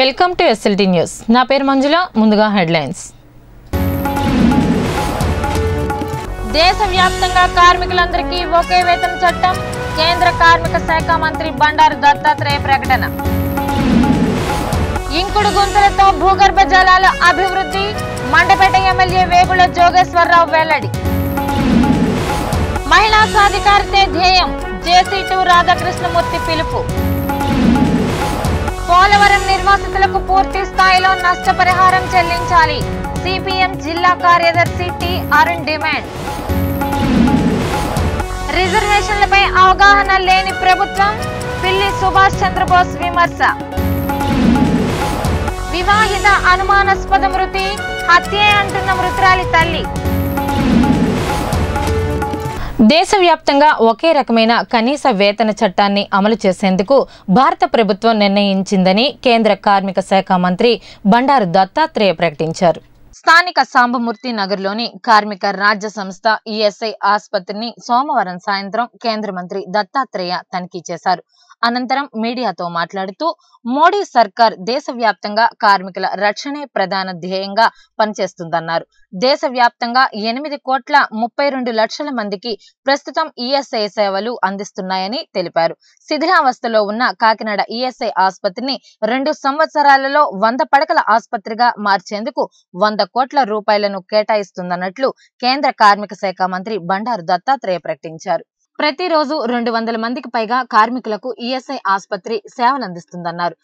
Welcome to SLT news. నా పేరు మంజుల ముందుగా హెడ్లైన్స్. దేశవ్యాప్తంగా కార్మికులందరికీ ఒకే వేతన చట్టం కేంద్ర కార్మిక శాఖ మంత్రి బండారు దత్తాత్రేయ ప్రకటన. ఇంకుడు గుంతలతో భూగర్భ జలాల అభివృద్ధి మండపేట ఎమ్మెల్యే వేగుల జోగేశ్వరరావు వెల్లడి. మహిళా సాధికారితే ధ్యేయం జేసీ టూ రాధాకృష్ణమూర్తి పిలుపు. నిర్వాసితులకు పూర్తి స్థాయిలో నష్టపరిహారం చెల్లించాలి. సిపిఎం జిల్లా కార్యదర్శి టి అరుణ్ డిమాండ్. రిజర్వేషన్లపై అవగాహన లేని ప్రభుత్వం పిల్లి సుభాష్ చంద్రబోస్ విమర్శ. వివాహిత అనుమానాస్పద మృతి హత్యే అంటున్న మృతురాలి తల్లి. దేశవ్యాప్తంగా ఒకే రకమైన కనీస వేతన చట్టాన్ని అమలు చేసేందుకు భారత ప్రభుత్వం నిర్ణయించిందని కేంద్ర కార్మిక శాఖ మంత్రి బండారు దత్తాత్రేయ ప్రకటించారు. స్థానిక సాంబమూర్తి నగర్లోని కార్మిక రాజ్య సంస్థ ఈఎస్ఐ ఆసుపత్రిని సోమవారం సాయంత్రం కేంద్ర మంత్రి దత్తాత్రేయ తనిఖీ చేశారు. అనంతరం మీడియాతో మాట్లాడుతూ మోడీ సర్కార్ దేశవ్యాప్తంగా కార్మికుల రక్షణే ప్రధాన ధ్యేయంగా పనిచేస్తుందన్నారు. దేశవ్యాప్తంగా ఎనిమిది కోట్ల ముప్పై రెండు లక్షల మందికి ప్రస్తుతం ఈఎస్ఐ సేవలు అందిస్తున్నాయని తెలిపారు. శిథిలావస్థలో ఉన్న కాకినాడ ఈఎస్ఐ ఆసుపత్రిని రెండు సంవత్సరాలలో వంద పడకల ఆసుపత్రిగా మార్చేందుకు వంద కోట్ల రూపాయలను కేటాయిస్తుందన్నట్లు కేంద్ర కార్మిక శాఖ మంత్రి బండారు దత్తాత్రేయ ప్రకటించారు. ప్రతిరోజు రెండు వందల మందికి పైగా కార్మికులకు ఈఎస్ఐ ఆసుపత్రి సేవలందిస్తుందన్నారు.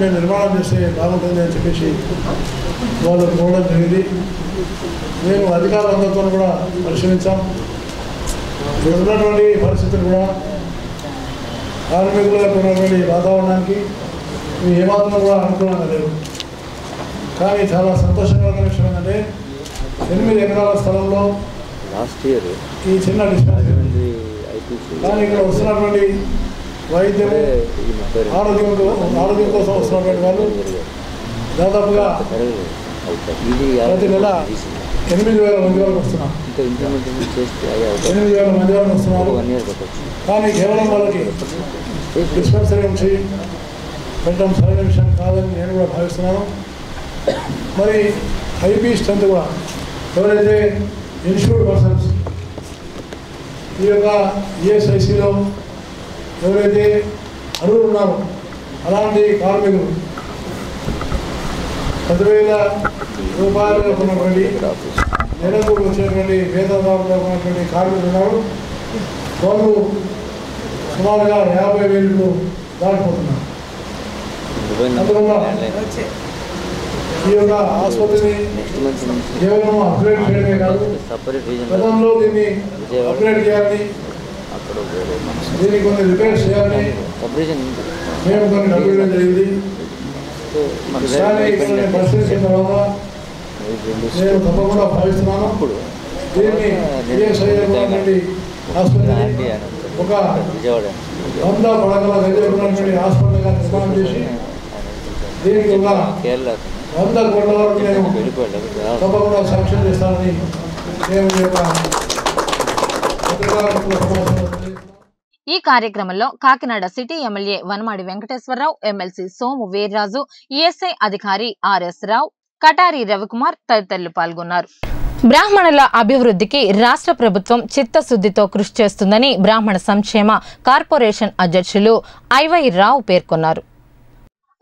మేము నిర్మాణం చేస్తే బాగుంటుంది అని చెప్పేసి వాళ్ళు కోవడం జరిగింది. మేము అధికారులందరితో కూడా పరిశీలించాం. ఇక్కడ ఉన్నటువంటి పరిస్థితులు కూడా కార్మికులకు ఉన్నటువంటి వాతావరణానికి ఇవి ఏమాత్రం కూడా అనుకూలంగా లేవు. కానీ చాలా సంతోషకరమైన విషయం ఏంటంటే ఎనిమిది ఎకరాల స్థలంలో లాస్ట్ ఇయర్ ఈ చిన్న ఇక్కడ వస్తున్నటువంటి రెండు ఆరోగ్యం ఆరోగ్యం కోసం వస్తున్నటువంటి వాళ్ళు దాదాపుగా ఇది ప్రతి నెల ఎనిమిది వేల మంది వరకు అవకాశం ఎనిమిది వేల మంది వరకు వస్తున్నారు. కానీ కేవలం వాళ్ళకి డిస్పెన్సరీ నుంచి పెట్టడం సరైన విషయం కాదని నేను కూడా భావిస్తున్నాను. మరి ఐపీ స్ట్రెంత్ కూడా ఎవరైతే ఇన్స్టిట్యూట్ పర్సన్స్ ఈ యొక్క ఈఎస్ఐసిలో ఎవరైతే అర్హులు ఉన్నారో అలాంటి కార్మికులు పదివేల రూపాయలు ఉన్నటువంటి నెలకు వచ్చేటువంటి వేతనదారులు ఉన్నటువంటి కార్మికులు ఉన్నారు. వాళ్ళు సుమారుగా యాభై వేలు దాటిపోతున్నారు. అందువల్ల ఈ యొక్క ఆసుపత్రిని కేవలం అప్గ్రేడ్ చేయడమే కాదు గతంలో దీన్ని అప్గ్రేడ్ చేయాలని అక్కడ దీన్ని కొన్ని రిపేర్స్ చేయాలని మేము కొన్ని డబ్బులు జరిగింది. నేను పరిశీలించిన తర్వాత నేను తప్పకుండా భావిస్తున్నాను. దీన్ని ఈఎస్ఐ ఉన్నటువంటి ఒక విజయవాడ వంద పడగల దగ్గర ఉన్నటువంటి హాస్పిటల్గా నిర్మాణం చేసి దీనికి ఒక కేరళ వంద కోట్ల వరకు నేను తప్పకుండా సాక్ష్యం చేస్తానని ఈ యొక్క ఈ కార్యక్రమంలో Kakinada city MLA Vanamadi Venkateswararao MLC Somu Veerraju ESI అధికారి ఆర్ఎస్ రావు కటారి రవికుమార్ తదితరులు పాల్గొన్నారు. బ్రాహ్మణుల అభివృద్ధికి రాష్ట్ర ప్రభుత్వం చిత్తశుద్ధితో కృషి చేస్తుందని బ్రాహ్మణ సంక్షేమ కార్పొరేషన్ అధ్యక్షులు ఐవై రావు పేర్కొన్నారు.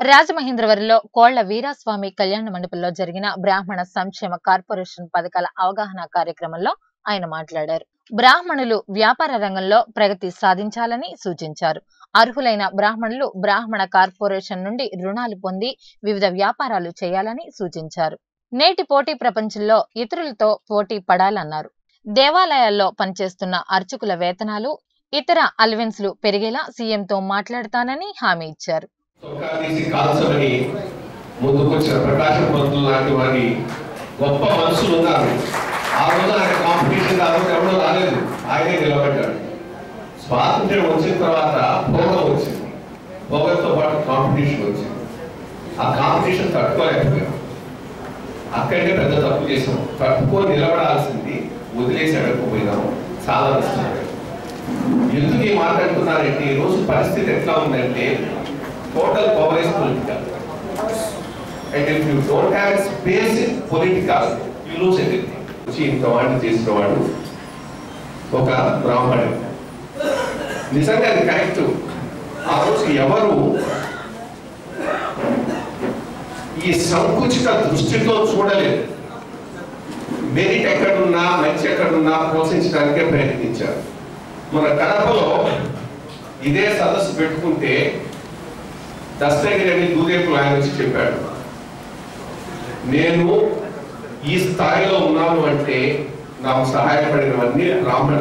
రాజమహేంద్రవరంలో కోళ్ళ వీరాస్వామి కళ్యాణ మండపంలో జరిగిన బ్రాహ్మణ సంక్షేమ కార్పొరేషన్ పథకాల అవగాహన కార్యక్రమంలో ఆయన మాట్లాడారు. బ్రాహ్మణులు వ్యాపార రంగంలో ప్రగతి సాధించాలని సూచించారు. అర్హులైన బ్రాహ్మణులు బ్రాహ్మణ కార్పొరేషన్ నుండి రుణాలు పొంది వివిధ వ్యాపారాలు చేయాలని సూచించారు. నేటి పోటీ ప్రపంచంలో ఇతరులతో పోటీ పడాలన్నారు. దేవాలయాల్లో పనిచేస్తున్న అర్చకుల వేతనాలు ఇతర అలవెన్స్లు పెరిగేలా సీఎంతో మాట్లాడతానని హామీ ఇచ్చారు. చొక్కా తీసి కాల్చమని ముందుకొచ్చిన ప్రకాశం పంతులు లాంటి వారి గొప్ప మనుషులు ఉన్నారు ఆ రోజు ఆయన కాంపిటీషన్ ఆ రోజు రాలేదు. ఆయనే నిలబడ్డాడు. స్వాతంత్ర్యం వచ్చిన తర్వాత భోగం వచ్చింది. భోగంతో పాటు కాంపిటీషన్ వచ్చింది. ఆ కాంపిటీషన్ తట్టుకోలేకపోయాం. అక్కడే పెద్ద తప్పు చేసాం తట్టుకొని నిలబడాల్సింది వదిలేసి అడగకపోయినాము చాలా నష్టం ఎందుకు ఈ మాట అంటున్నారంటే రోజు పరిస్థితి ఎట్లా ఉందంటే total coverage political and if you don't have space in political you lose everything వచ్చి ఇంత వాడిని చేసిన వాడు ఒక బ్రాహ్మణుడు. నిజంగా అది కరెక్ట్ ఆ రోజు ఎవరు ఈ సంకుచిత దృష్టితో చూడలేదు. మెరిట్ ఎక్కడున్నా మంచి ఎక్కడున్నా పోషించడానికే ప్రయత్నించారు. మన కడపలో ఇదే సదస్సు పెట్టుకుంటే దస్తగిరి అని దూదేపులు ఆయన వచ్చి చెప్పాడు నేను ఈ స్థాయిలో ఉన్నాను అంటే నాకు సహాయపడినవన్నీ బ్రాహ్మణ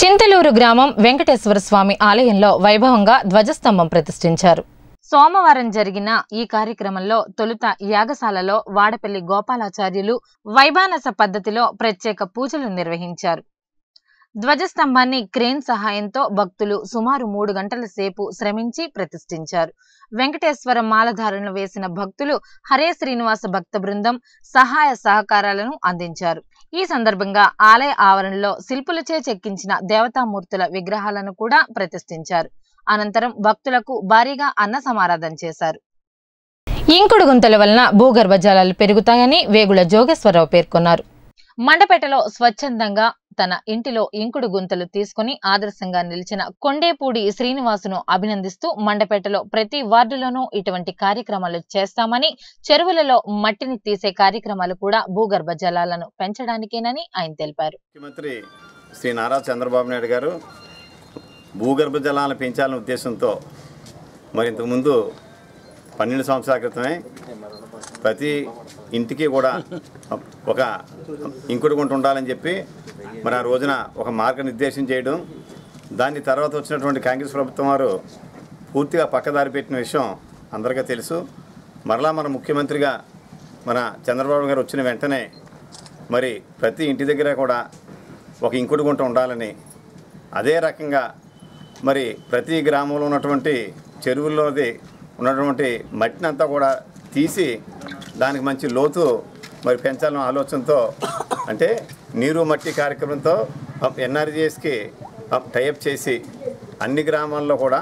చింతలూరు గ్రామం వెంకటేశ్వర స్వామి ఆలయంలో వైభవంగా ధ్వజస్తంభం ప్రతిష్ఠించారు. సోమవారం జరిగిన ఈ కార్యక్రమంలో తొలుత యాగశాలలో వాడపల్లి గోపాలాచార్యులు వైభానస పద్ధతిలో ప్రత్యేక పూజలు నిర్వహించారు. ధ్వజస్తంభాన్ని క్రేన్ సహాయంతో భక్తులు సుమారు మూడు గంటల సేపు శ్రమించి ప్రతిష్ఠించారు. వెంకటేశ్వర మాలధారణ వేసిన భక్తులు హరే శ్రీనివాస భక్త బృందం సహాయ సహకారాలను అందించారు. ఈ సందర్భంగా ఆలయ ఆవరణలో శిల్పులచే చెక్కించిన దేవతామూర్తుల విగ్రహాలను కూడా ప్రతిష్ఠించారు. అనంతరం భక్తులకు భారీగా అన్న సమారాధన చేశారు. ఇంకుడు గుంతల వలన భూగర్భ జలాలు పెరుగుతాయని వేగుల జోగేశ్వరరావు పేర్కొన్నారు. మండపేటలో స్వచ్ఛందంగా తన ఇంటిలో ఇంకుడు గుంతలు తీసుకుని ఆదర్శంగా నిలిచిన కొండేపూడి శ్రీనివాసును అభినందిస్తూ మండపేటలో ప్రతి వార్డులోనూ ఇటువంటి కార్యక్రమాలు చేస్తామని చెరువులలో మట్టిని తీసే కార్యక్రమాలు కూడా భూగర్భ జలాలను పెంచడానికేనని ఆయన తెలిపారు. ముఖ్యమంత్రి శ్రీ నారా చంద్రబాబు నాయుడు గారు భూగర్భ జలాలను పెంచాలనే ఉద్దేశంతో మరి ఇంతకుముందు పన్నెండు సంవత్సరాల క్రితమే ప్రతి ఇంటికి కూడా ఒక ఇంకుడు గుంట ఉండాలని చెప్పి మరి ఆ రోజున ఒక మార్గనిర్దేశం చేయడం దాని తర్వాత వచ్చినటువంటి కాంగ్రెస్ ప్రభుత్వం వారు పూర్తిగా పక్కదారి పెట్టిన విషయం అందరికీ తెలుసు. మరలా మన ముఖ్యమంత్రిగా మన చంద్రబాబు గారు వచ్చిన వెంటనే మరి ప్రతి ఇంటి దగ్గర కూడా ఒక ఇంకుడు గుంట ఉండాలని అదే రకంగా మరి ప్రతి గ్రామంలో ఉన్నటువంటి చెరువుల్లోది ఉన్నటువంటి మట్టిని అంతా కూడా తీసి దానికి మంచి లోతు మరి పెంచాలన్న ఆలోచనతో అంటే నీరు మట్టి కార్యక్రమంతో ఎన్ఆర్జిఎస్కి టైఅప్ చేసి అన్ని గ్రామాల్లో కూడా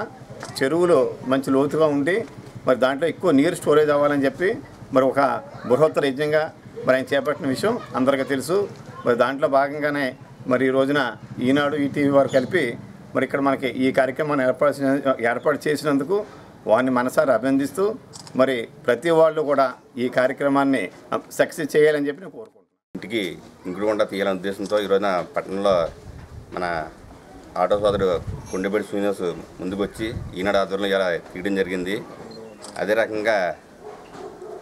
చెరువులు మంచి లోతుగా ఉండి మరి దాంట్లో ఎక్కువ నీరు స్టోరేజ్ అవ్వాలని చెప్పి మరి ఒక బృహత్తర యజ్ఞంగా మరి ఆయన చేపట్టిన విషయం అందరికీ తెలుసు. మరి దాంట్లో భాగంగానే మరి ఈ రోజున ఈనాడు ఈటీవీ వారు కలిపి మరి ఇక్కడ మనకి ఈ కార్యక్రమాన్ని ఏర్పాటు ఏర్పాటు చేసినందుకు వారిని మనసారి అభినందిస్తూ మరి ప్రతి వాళ్ళు కూడా ఈ కార్యక్రమాన్ని సక్సెస్ చేయాలని చెప్పి నేను కోరుకుంటున్నాను. ఇంటికి ఇంకుడు కొండ తీయాలనే ఉద్దేశంతో ఈరోజున పట్టణంలో మన ఆటో సోదరుడు కొండపేటి శ్రీనివాస్ ముందుకు వచ్చి ఈనాడు ఆధ్వర్యంలో ఇలా తీయడం జరిగింది. అదే రకంగా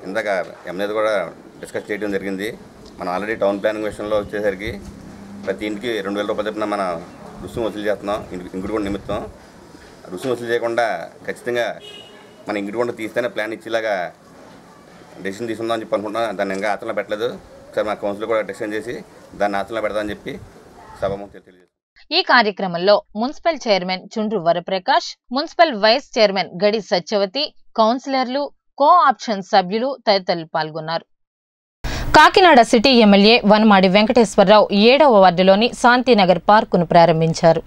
ఇందాక ఎమ్మెల్యే కూడా డిస్కస్ చేయడం జరిగింది. మనం ఆల్రెడీ టౌన్ ప్లానింగ్ విషయంలో వచ్చేసరికి ప్రతి ఇంటికి రెండు వేల రూపాయలు చెప్పిన మన రుసుము వసూలు చేస్తున్నాం ఇంటి- నిమిత్తం. రుసుము వసూలు చేయకుండా ఖచ్చితంగా మన ఇంకుడు తీస్తేనే ప్లాన్ ఇచ్చేలాగా డెసిషన్ తీసుకుందాం అని చెప్పి అనుకుంటున్నాం. దాన్ని ఇంకా ఆచరణలో పెట్టలేదు. ఒకసారి మా కౌన్సిల్ కూడా డెసిషన్ చేసి దాన్ని ఆచరణ పెడదామని చెప్పి సభముఖి ఈ కార్యక్రమంలో మున్సిపల్ చైర్మన్ చుండ్రు వరప్రకాష్ మున్సిపల్ వైస్ చైర్మన్ గడి సత్యవతి కౌన్సిలర్లు కో ఆప్షన్ సభ్యులు తదితరులు పాల్గొన్నారు. కాకినాడ సిటీ ఎమ్మెల్యే వనమాడి వెంకటేశ్వరరావు ఏడవ వార్డులోని శాంతినగర్ పార్కును ప్రారంభించారు.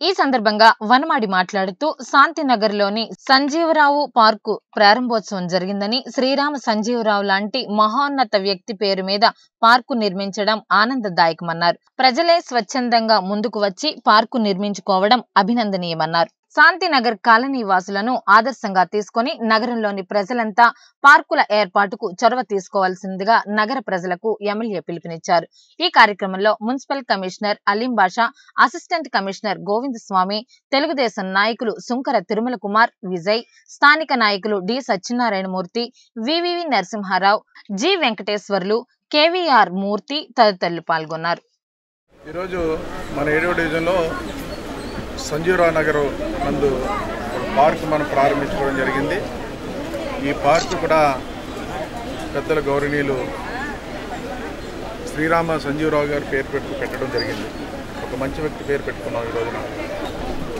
ఈ సందర్భంగా వనమాడి మాట్లాడుతూ శాంతినగర్లోని సంజీవరావు పార్కు ప్రారంభోత్సవం జరిగిందని శ్రీరామ సంజీవరావు లాంటి మహోన్నత వ్యక్తి పేరు మీద పార్కు నిర్మించడం ఆనందదాయకమన్నారు. ప్రజలే స్వచ్ఛందంగా ముందుకు వచ్చి పార్కు నిర్మించుకోవడం అభినందనీయమన్నారు. శాంతినగర్ కాలనీ వాసులను ఆదర్శంగా తీసుకొని నగరంలోని ప్రజలంతా పార్కుల ఏర్పాటుకు చొరవ తీసుకోవాల్సిందిగా నగర ప్రజలకు ఎమ్మెల్యే పిలుపునిచ్చారు. ఈ కార్యక్రమంలో municipal commissioner Aleem Basha assistant commissioner Govinda Swamy Telugu Desam నాయకులు సుంకర తిరుమల కుమార్ విజయ్ స్థానిక నాయకులు D Satyanarayanamurthy VVV Narasimharao G Venkateswarlu KVR Murthy తదితరులు పాల్గొన్నారు. ఈరోజు మన ఏడవ డివిజన్లో సంజీవరావు నగర్ నందు ఒక పార్క్ మనం ప్రారంభించుకోవడం జరిగింది. ఈ పార్క్ కూడా పెద్దల గౌరవనీయులు శ్రీరామ సంజీవరావు గారు పేరు పెట్టు పెట్టడం జరిగింది. ఒక మంచి వ్యక్తి పేరు పెట్టుకున్నాం ఈ రోజున.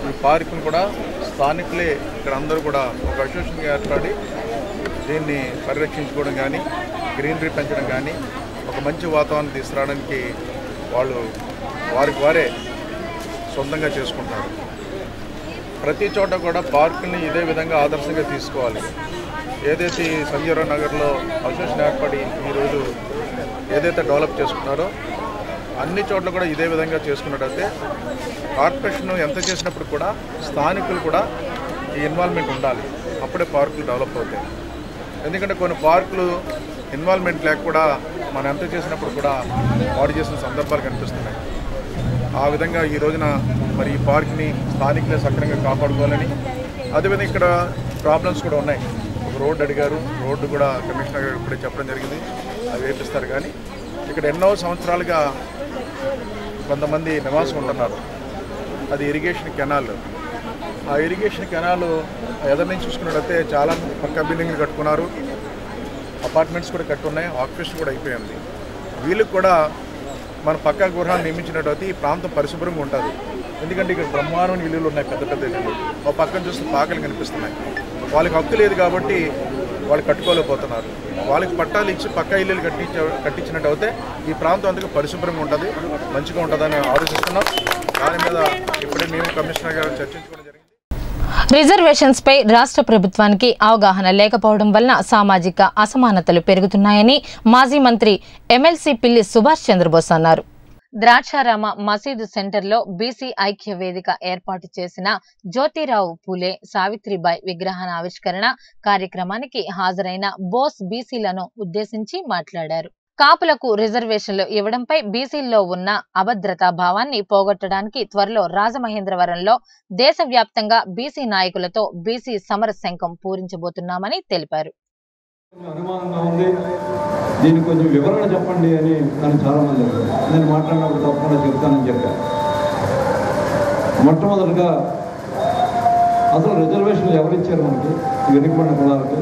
ఈ పార్కును కూడా స్థానికులే ఇక్కడ అందరూ కూడా ఒక అసోసియేషన్గా ఏర్పడి దీన్ని పరిరక్షించుకోవడం కానీ గ్రీనరీ పెంచడం కానీ ఒక మంచి వాతావరణం తీసుకురావడానికి వాళ్ళు వారికి వారే సొంతంగా చేసుకుంటారు. ప్రతి చోట కూడా పార్కుల్ని ఇదే విధంగా ఆదర్శంగా తీసుకోవాలి. ఏదైతే ఈ సంజీవరావు నగర్లో అసోసియేషన్ ఏర్పడి ఈరోజు ఏదైతే డెవలప్ చేసుకున్నారో అన్ని చోట్ల కూడా ఇదే విధంగా చేసుకున్నట్టయితే కార్పొరేషన్ ఎంత చేసినప్పుడు కూడా స్థానికులు కూడా ఈ ఇన్వాల్వ్మెంట్ ఉండాలి. అప్పుడే పార్కులు డెవలప్ అవుతాయి. ఎందుకంటే కొన్ని పార్కులు ఇన్వాల్వ్మెంట్ లేక కూడా మనం ఎంత చేసినప్పుడు కూడా వాడు చేసిన సందర్భాలు కనిపిస్తున్నాయి. ఆ విధంగా ఈ రోజున మరి ఈ పార్క్ని స్థానికులే సక్రమంగా కాపాడుకోవాలని. అదేవిధంగా ఇక్కడ ప్రాబ్లమ్స్ కూడా ఉన్నాయి. ఒక రోడ్డు అడిగారు. రోడ్డు కూడా కమిషనర్ గారు ఇప్పుడే చెప్పడం జరిగింది. అవి వేపిస్తారు కానీ ఇక్కడ ఎన్నో సంవత్సరాలుగా కొంతమంది నివాసం ఉంటున్నారు. అది ఇరిగేషన్ కెనాల్. ఆ ఇరిగేషన్ కెనాల్ ఎదరి నుంచి చూసుకున్నట్టయితే చాలా పక్క బిల్డింగ్లు కట్టుకున్నారు. అపార్ట్మెంట్స్ కూడా కట్టున్నాయి. ఆక్యుపేషన్ కూడా అయిపోయింది. వీళ్ళకి కూడా మన పక్క గృహాన్ని నిర్మించినట్టయితే ఈ ప్రాంతం పరిశుభ్రంగా ఉంటుంది. ఎందుకంటే ఇక్కడ బ్రహ్మాండం ఇల్లులు ఉన్నాయి పెద్ద పెద్ద ఇల్లులు. ఒక పక్కన చూస్తే పాకలు కనిపిస్తున్నాయి. వాళ్ళకి హక్కు లేదు కాబట్టి వాళ్ళు కట్టుకోలేకపోతున్నారు. వాళ్ళకి పట్టాలు ఇచ్చి పక్క ఇల్లులు కట్టించ కట్టించినట్టు అయితే ఈ ప్రాంతం అందుకు పరిశుభ్రంగా ఉంటుంది మంచిగా ఉంటుందని ఆలోచిస్తున్నాం. దాని మీద ఇప్పుడే మేము కమిషనర్ గారు చర్చించుకోవడం జరిగింది. రిజర్వేషన్స్ పై రాష్ట్ర ప్రభుత్వానికి అవగాహన లేకపోవడం వలన సామాజిక అసమానతలు పెరుగుతున్నాయని మాజీ మంత్రి ఎమ్మెల్సీ పిల్లి సుభాష్ చంద్రబోస్ అన్నారు. ద్రాక్షారామ మసీదు సెంటర్లో బీసీ ఐక్య వేదిక ఏర్పాటు చేసిన జ్యోతిరావు పూలే సావిత్రిబాయి విగ్రహాన ఆవిష్కరణ కార్యక్రమానికి హాజరైన బోస్ బీసీలను ఉద్దేశించి మాట్లాడారు. కాపులకు రిజర్వేషన్లు ఇవ్వడంపై బీసీల్లో ఉన్న అభద్రతా భావాన్ని పోగొట్టడానికి త్వరలో రాజమహేంద్రవరంలో దేశవ్యాప్తంగా బీసీ నాయకులతో బీసీ సమర శంఖం పూరించబోతున్నామని తెలిపారు. అనుమానంగా ఉంది. కొంచెం వివరణ చెప్పండి అని నన్ను నేను మాట్లాడినప్పుడు తప్పకుండా చెప్తానని చెప్పాను మొట్టమొదటిగా అసలు రిజర్వేషన్లు ఎవరిచ్చారు మనకి? వెనుకబడిన కులాలకి.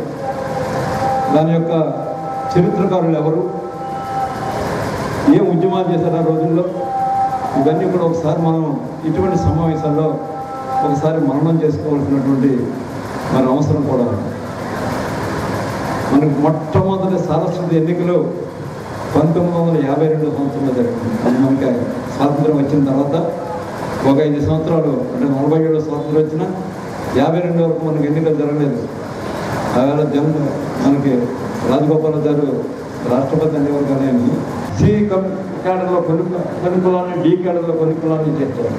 దాని యొక్క చరిత్రకారులు ఎవరు? ఏం ఉద్యమాలు చేశారు ఆ రోజుల్లో? ఇవన్నీ కూడా ఒకసారి మనం ఇటువంటి సమావేశాల్లో ఒకసారి మననం చేసుకోవాల్సినటువంటి మరి అవసరం కూడా. మనకు మనకి మొట్టమొదటి సరస్వతి ఎన్నికలు పంతొమ్మిది వందల యాభై రెండు సంవత్సరంలో జరిగింది. మనకి స్వాతంత్రం వచ్చిన తర్వాత ఒక ఐదు సంవత్సరాలు అంటే నలభై ఏడు సంవత్సరాలు వచ్చిన యాభై రెండు వరకు మనకి ఎన్నికలు జరగలేదు. ఆవేళ జన్ మనకి రాజగోపాల్ గారు రాష్ట్రపతి అనేవారు కానీ సి కం కేడర్లో కొన్ని కొన్ని కులాన్ని డి కేడర్లో కొన్ని కులాన్ని చేర్చారు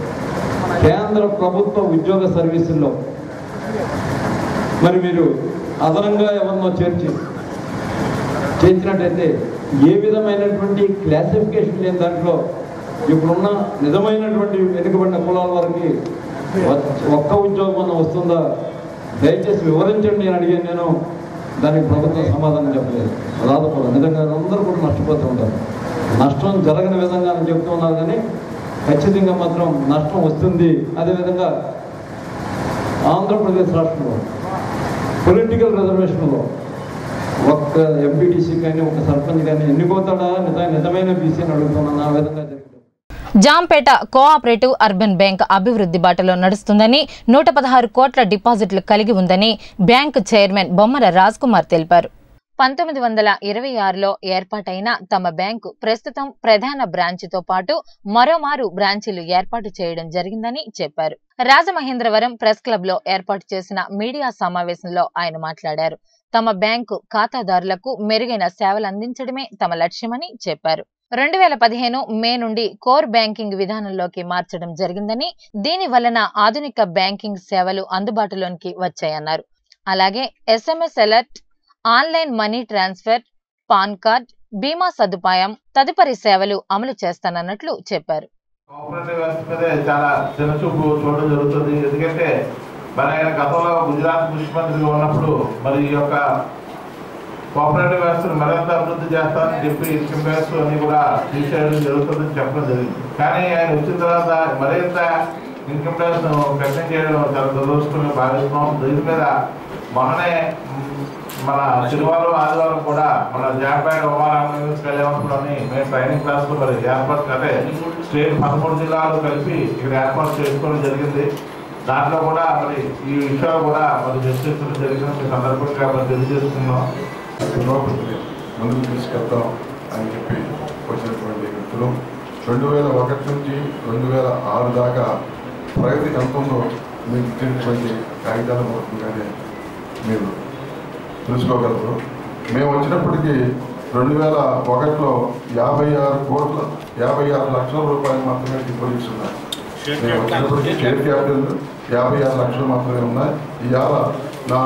కేంద్ర ప్రభుత్వ ఉద్యోగ సర్వీసుల్లో. మరి మీరు అదనంగా ఎవరినో చేర్చి చేర్చినట్టయితే ఏ విధమైనటువంటి క్లాసిఫికేషన్ లేని దాంట్లో ఇప్పుడున్న నిజమైనటువంటి వెనుకబడిన కులాల వారికి ఒక్క ఉద్యోగం వస్తుందా? దయచేసి వివరించండి నేను అడిగాను నేను. దానికి ప్రభుత్వం సమాధానం చెప్పలేదు. రాదకూడదు నిజంగా అందరూ కూడా నష్టపోతూ ఉంటారు. నష్టం జరగని విధంగా అని చెప్తూ ఉన్నారు కానీ ఖచ్చితంగా మాత్రం నష్టం వస్తుంది. అదేవిధంగా ఆంధ్రప్రదేశ్ రాష్ట్రంలో పొలిటికల్ రిజర్వేషన్లో ఒక్క ఎంపీటీసీ కానీ ఒక సర్పంచ్ కానీ ఎన్నుకోతాడా నిజ నిజమైన బీసీని అడుగుతున్నాను ఆ విధంగా జాంపేట కోఆపరేటివ్ అర్బన్ బ్యాంక్ అభివృద్ధి బాటలో నడుస్తుందని నూట పదహారు కోట్ల డిపాజిట్లు కలిగి ఉందని బ్యాంకు చైర్మన్ బొమ్మల రాజ్ కుమార్ తెలిపారు. పంతొమ్మిది వందల ఇరవై ఆరులో ఏర్పాటైన తమ బ్యాంకు ప్రస్తుతం ప్రధాన బ్రాంచ్తో పాటు మరోమారు బ్రాంచీలు ఏర్పాటు చేయడం జరిగిందని చెప్పారు. రాజమహేంద్రవరం ప్రెస్ క్లబ్లో ఏర్పాటు చేసిన మీడియా సమావేశంలో ఆయన మాట్లాడారు. తమ బ్యాంకు ఖాతాదారులకు మెరుగైన సేవలు అందించడమే తమ లక్ష్యమని చెప్పారు. రెండు వేల పదిహేను మే నుండి కోర్ బ్యాంకింగ్ విధానంలోకి మార్చడం జరిగిందని దీని వలన ఆధునిక బ్యాంకింగ్ సేవలు అందుబాటులోకి వచ్చాయన్నారు. అలాగే SMS alert online money transfer PAN card బీమా సదుపాయం తదుపరి సేవలు అమలు చేస్తానన్నట్లు చెప్పారు. చాలా చిన్నచూపు చూడడం జరుగుతుంది. ఎందుకంటే మరి ఆయన గతంలో గుజరాత్ ముఖ్యమంత్రిగా ఉన్నప్పుడు మరి ఈ యొక్క కోఆపరేటివ్ వ్యవస్థను మరింత అభివృద్ధి చేస్తానని చెప్పి ఇన్కమ్ ట్యాక్స్ అన్ని కూడా తీసేయడం జరుగుతుందని చెప్పడం జరిగింది. కానీ ఆయన వచ్చిన తర్వాత మరింత ఇన్కమ్ ట్యాక్స్ పెండింగ్ చేయడం చాలా దురదృష్టంగా భావిస్తున్నాం. దీని మీద మొన్ననే మన శనివారం ఆదివారం కూడా మన జాంపేట ఉమారామ కళ్యాణంలోని మేము ట్రైనింగ్ క్లాస్ మరి ఏర్పాటు అంటే స్టేట్ పదమూడు జిల్లాలు కలిపి ఇక్కడ ఏర్పాటు చేసుకోవడం జరిగింది. దాంట్లో కూడా మరి ఈ విషయాలు కూడా మరి చర్చించడం జరిగిన సందర్భంగా మరి తెలియజేస్తున్నాం యువకుల్ని ముందుకు తీసుకెళ్తాం అని చెప్పి వచ్చినటువంటి వ్యక్తులు రెండు వేల ఒకటి నుంచి రెండు వేల ఆరు దాకా ప్రగతి ఉందో మీకు ఇచ్చినటువంటి కాగితాల మూలంగానే మీరు తెలుసుకోగలరు. మేము వచ్చినప్పటికీ రెండు వేల ఒకటిలో యాభై ఆరు కోట్ల యాభై ఆరు లక్షల రూపాయలు మాత్రమే డిపాజిట్స్ ఉన్నాయి. మేము వచ్చినప్పటికీ షేర్ క్యాపిటల్ యాభై ఆరు లక్షలు మాత్రమే ఉన్నాయి. ఇవాళ నా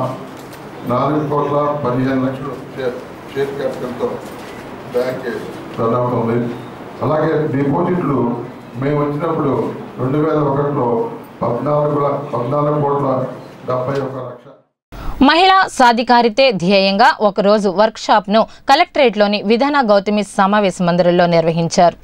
నాలుగు కోట్ల పదిహేను లక్షలు షేర్ క్యాపిటల్తో బ్యాంక్ రన్ అవుతుంది అలాగే డిపాజిట్లు మేము వచ్చినప్పుడు రెండు వేల ఒకటిలో పద్నాలుగు పద్నాలుగు కోట్ల డెబ్బై ఒక లక్ష. మహిళా సాధికారితే ధ్యేయంగా ఒకరోజు వర్క్ షాప్ను కలెక్టరేట్లోని విధాన గౌతమి సమావేశ మందిరంలో నిర్వహించారు.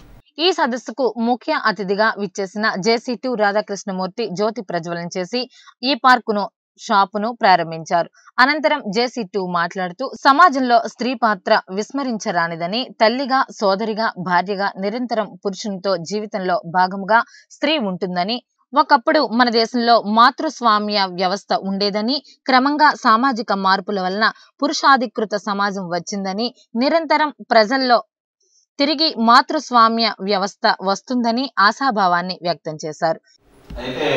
ఈ సదస్సుకు ముఖ్య అతిథిగా విచ్చేసిన జేసీ టూ రాధాకృష్ణమూర్తి జ్యోతి ప్రజ్వలన చేసి ఈ పార్కును షాపును ప్రారంభించారు. అనంతరం జేసీ టూ మాట్లాడుతూ సమాజంలో స్త్రీ పాత్ర విస్మరించరానిదని తల్లిగా సోదరిగా భార్యగా నిరంతరం పురుషునితో జీవితంలో భాగముగా స్త్రీ ఉంటుందని ఒకప్పుడు మన దేశంలో మాతృస్వామ్య వ్యవస్థ ఉండేదని క్రమంగా సామాజిక మార్పుల వలన పురుషాధికృత సమాజం వచ్చిందని నిరంతరం ప్రజల్లో తిరిగి మాతృస్వామ్య వ్యవస్థ వస్తుందని ఆశాభావాన్ని వ్యక్తం చేశారు. అయితే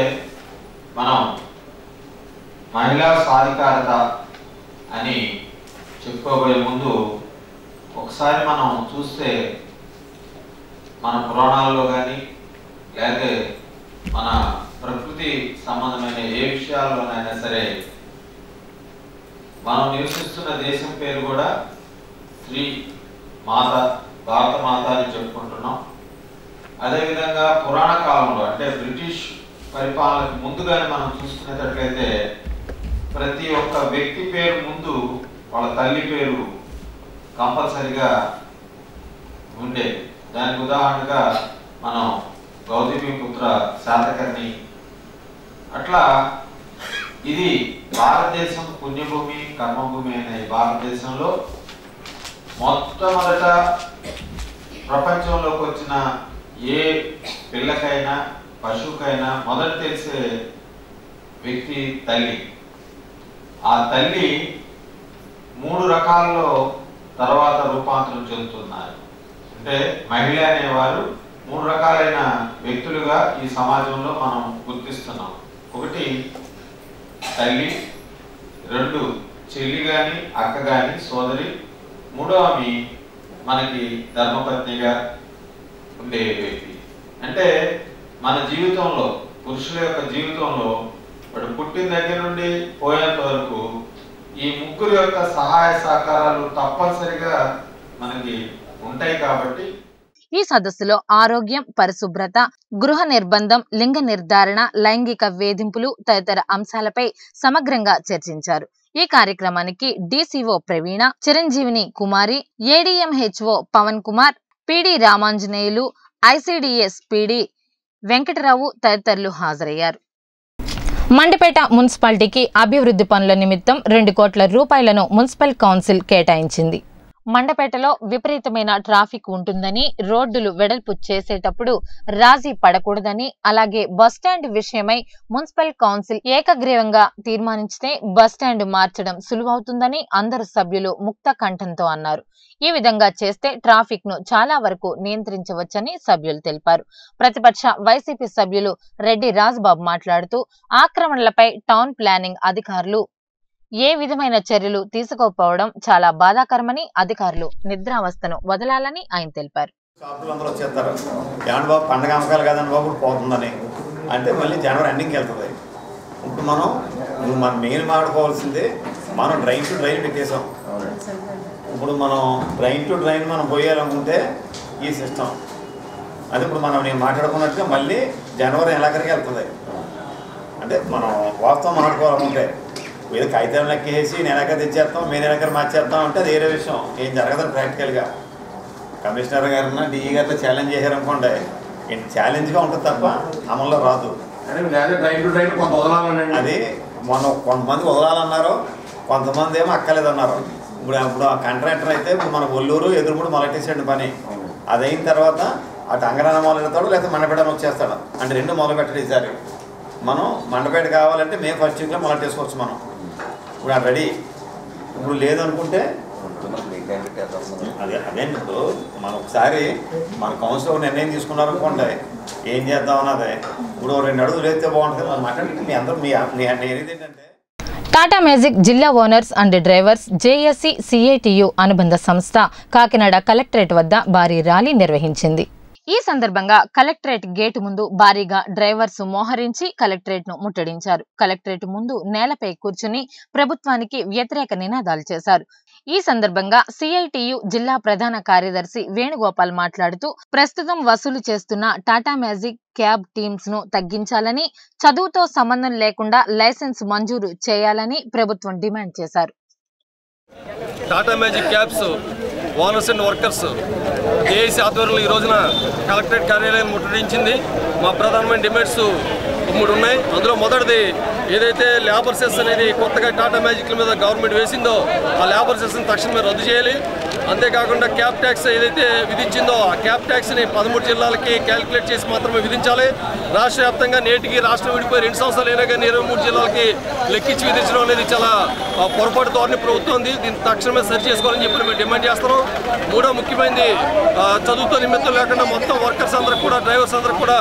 మనం మహిళా సాధికారత అని చెప్పుకోబోయే ముందు ఒకసారి మనం చూస్తే మన పురాణాల్లో కానీ లేకపోతే మన ప్రకృతి సంబంధమైన ఏ విషయాల్లోనైనా సరే మనం నివసిస్తున్న దేశం పేరు కూడా శ్రీ మాత భారత మాత అని చెప్పుకుంటున్నాం. అదేవిధంగా పురాణ కాలంలో అంటే బ్రిటిష్ పరిపాలనకు ముందుగానే మనం చూసుకునేటట్లయితే ప్రతి ఒక్క వ్యక్తి పేరు ముందు వాళ్ళ తల్లి పేరు కంపల్సరిగా ఉండేది దానికి ఉదాహరణగా మనం గౌతమిపుత్ర శాతకర్ణి. అట్లా ఇది భారతదేశం పుణ్యభూమి కర్మభూమి అనే ఈ భారతదేశంలో మొట్టమొదట ప్రపంచంలోకి వచ్చిన ఏ పిల్లకైనా పశువుకైనా మొదట తెలిసే వ్యక్తి తల్లి. ఆ తల్లి మూడు రకాల్లో తర్వాత రూపాంతరం చెందుతున్నారు. అంటే మహిళ అనేవారు మూడు రకాలైన వ్యక్తులుగా ఈ సమాజంలో మనం గుర్తిస్తున్నాం. ఒకటి తల్లి రెండు చెల్లి కానీ అక్క కానీ సోదరి. మూడో ఆమె మనకి ధర్మపత్నిగా ఉండే వ్యక్తి. అంటే మన జీవితంలో పురుషుల యొక్క జీవితంలో వాడు పుట్టిన దగ్గర నుండి పోయేంత వరకు ఈ ముగ్గురు యొక్క సహాయ సహకారాలు తప్పనిసరిగా మనకి ఉంటాయి కాబట్టి ఈ సదస్సులో ఆరోగ్యం పరిశుభ్రత గృహ నిర్బంధం లింగ నిర్ధారణ లైంగిక వేధింపులు తదితర అంశాలపై సమగ్రంగా చర్చించారు. ఈ కార్యక్రమానికి డిసిఓ ప్రవీణ చిరంజీవిని Kumari ADMHO Pavan Kumar PD Ramanjaneyulu ICDS PD Venkatarao తదితరులు హాజరయ్యారు. మండపేట మున్సిపాలిటీకి అభివృద్ధి పనుల నిమిత్తం రెండు కోట్ల రూపాయలను మున్సిపల్ కౌన్సిల్ కేటాయించింది. మండపేటలో విపరీతమైన ట్రాఫిక్ ఉంటుందని రోడ్డులు వెడల్పు చేసేటప్పుడు రాజీ పడకూడదని అలాగే బస్టాండ్ విషయమై మున్సిపల్ కౌన్సిల్ ఏకగ్రీవంగా తీర్మానించితే బస్టాండ్ మార్చడం సులువవుతుందని అందరు సభ్యులు ముక్త కంఠంతో అన్నారు. ఈ విధంగా చేస్తే ట్రాఫిక్ను చాలా వరకు నియంత్రించవచ్చని సభ్యులు తెలిపారు. ప్రతిపక్ష వైసీపీ సభ్యులు రెడ్డి రాజ్బాబు మాట్లాడుతూ ఆక్రమణలపై టౌన్ ప్లానింగ్ అధికారులు ఏ విధమైన చర్యలు తీసుకోకపోవడం చాలా బాధాకరమని అధికారులు నిద్రావస్థను వదలాలని ఆయన తెలిపారు. అందరూ వచ్చేస్తారు. ఏమంటే బాబు పండగ అమ్మకాలు కదండి బాబు పోతుందని. అంటే మళ్ళీ జనవరి ఎండింగ్కి వెళ్తుంది. ఇప్పుడు మనం మన మనం మెయిన్ మాట్లాడుకోవాల్సింది మనం డ్రైన్ టు డ్రైన్ పెట్టేసాం ఇప్పుడు మనం డ్రైన్ టు డ్రైన్ మనం పోయాలనుకుంటే ఈ సిస్టమ్ అది ఇప్పుడు మనం నేను మాట్లాడుకున్నట్టుగా మళ్ళీ జనవరి నెలాఖరికి వెళ్తుంది. అంటే మనం వాస్తవం మాట్లాడుకోవాలనుకుంటే ఏదో కాగితం లెక్కేసి నెలక తెచ్చేస్తాం మే నెలకర మార్చేస్తాం అంటే అది వేరే విషయం. ఏం జరగదు ప్రాక్టికల్గా. కమిషనర్ గారిన డిఈ గారితో ఛాలెంజ్ చేశారనుకోండి ఛాలెంజ్గా ఉంటుంది తప్ప అమల్లో రాదు. అది మనం కొంతమంది వదలాలన్నారు కొంతమంది ఏమో అక్కలేదన్నారు ఇప్పుడు ఇప్పుడు ఆ కాంట్రాక్టర్ అయితే మన ఒల్లూరు ఎదురుముడు మొదలెట్టేసాడు పని. అది అయిన తర్వాత అటు అంగరాన మొదలెడతాడు లేకపోతే మండపేట వచ్చేస్తాడు. అంటే రెండు మొదలు పెట్టడం ఈసారి. మనం మండపేట కావాలంటే మే ఫస్ట్ వీక్లో మొదలెట్టేసుకోవచ్చు మనం. ఇప్పుడు అది రెడీ ఇప్పుడు లేదనుకుంటే అదే అదే ఇప్పుడు మనం ఒకసారి మన కౌన్సిలర్ నిర్ణయం తీసుకున్నారనుకోండి ఏం చేద్దాం అన్నది? ఇప్పుడు రెండు అడుగులు వేస్తే బాగుంటుంది మరి మాట్లాడి మీ అందరూ మీ అనేది ఏంటంటే టాటా మ్యాజిక్ జిల్లా owners and drivers JSC CITU అనుబంధ సంస్థ కాకినాడ కలెక్టరేట్ వద్ద భారీ ర్యాలీ నిర్వహించింది. ఈ సందర్భంగా కలెక్టరేట్ గేటు ముందు భారీగా డ్రైవర్స్ మోహరించి కలెక్టరేట్ను ముట్టడించారు. కలెక్టరేట్ ముందు నేలపై కూర్చుని ప్రభుత్వానికి వ్యతిరేక నినాదాలు చేశారు. ఈ సందర్భంగా సిఐటియు జిల్లా ప్రధాన కార్యదర్శి వేణుగోపాల్ మాట్లాడుతూ ప్రస్తుతం వసూలు చేస్తున్న టాటా మ్యాజిక్ క్యాబ్ టీమ్స్ను తగ్గించాలని చదువుతో సంబంధం లేకుండా లైసెన్స్ మంజూరు చేయాలని ప్రభుత్వం డిమాండ్ చేశారు. Tata magic cabs owners and workers AIC ఆధ్వర్యంలో ఈ రోజున కలెక్టరేట్ కార్యాలయం ముట్టడించింది. మా ప్రధానమైన డిమాండ్స్ మూడు ఉన్నాయి. అందులో మొదటిది ఏదైతే లేబర్ సెస్ అనేది కొత్తగా టాటా మ్యాజిక్ల మీద గవర్నమెంట్ వేసిందో ఆ లేబర్ సెస్ని తక్షణమే రద్దు చేయాలి. అంతేకాకుండా క్యాబ్ ట్యాక్స్ ఏదైతే విధించిందో ఆ క్యాబ్ ట్యాక్స్ని పదమూడు జిల్లాలకి క్యాలిక్యులేట్ చేసి మాత్రమే విధించాలి. రాష్ట్ర వ్యాప్తంగా నేటికి రాష్ట్రం విడిపోయి రెండు సంవత్సరాలు అయినా కానీ ఇరవై మూడు జిల్లాలకి లెక్కించి విధించడం అనేది చాలా పొరపాటు ధోరణి ప్రభుత్వం ఉంది దీన్ని తక్షణమే సరి చేసుకోవాలని చెప్పి మేము డిమాండ్ చేస్తున్నాం. మూడో ముఖ్యమైనది చదువుతో నిమిత్తం లేకుండా మొత్తం వర్కర్స్ అందరికి కూడా డ్రైవర్స్ అందరికి కూడా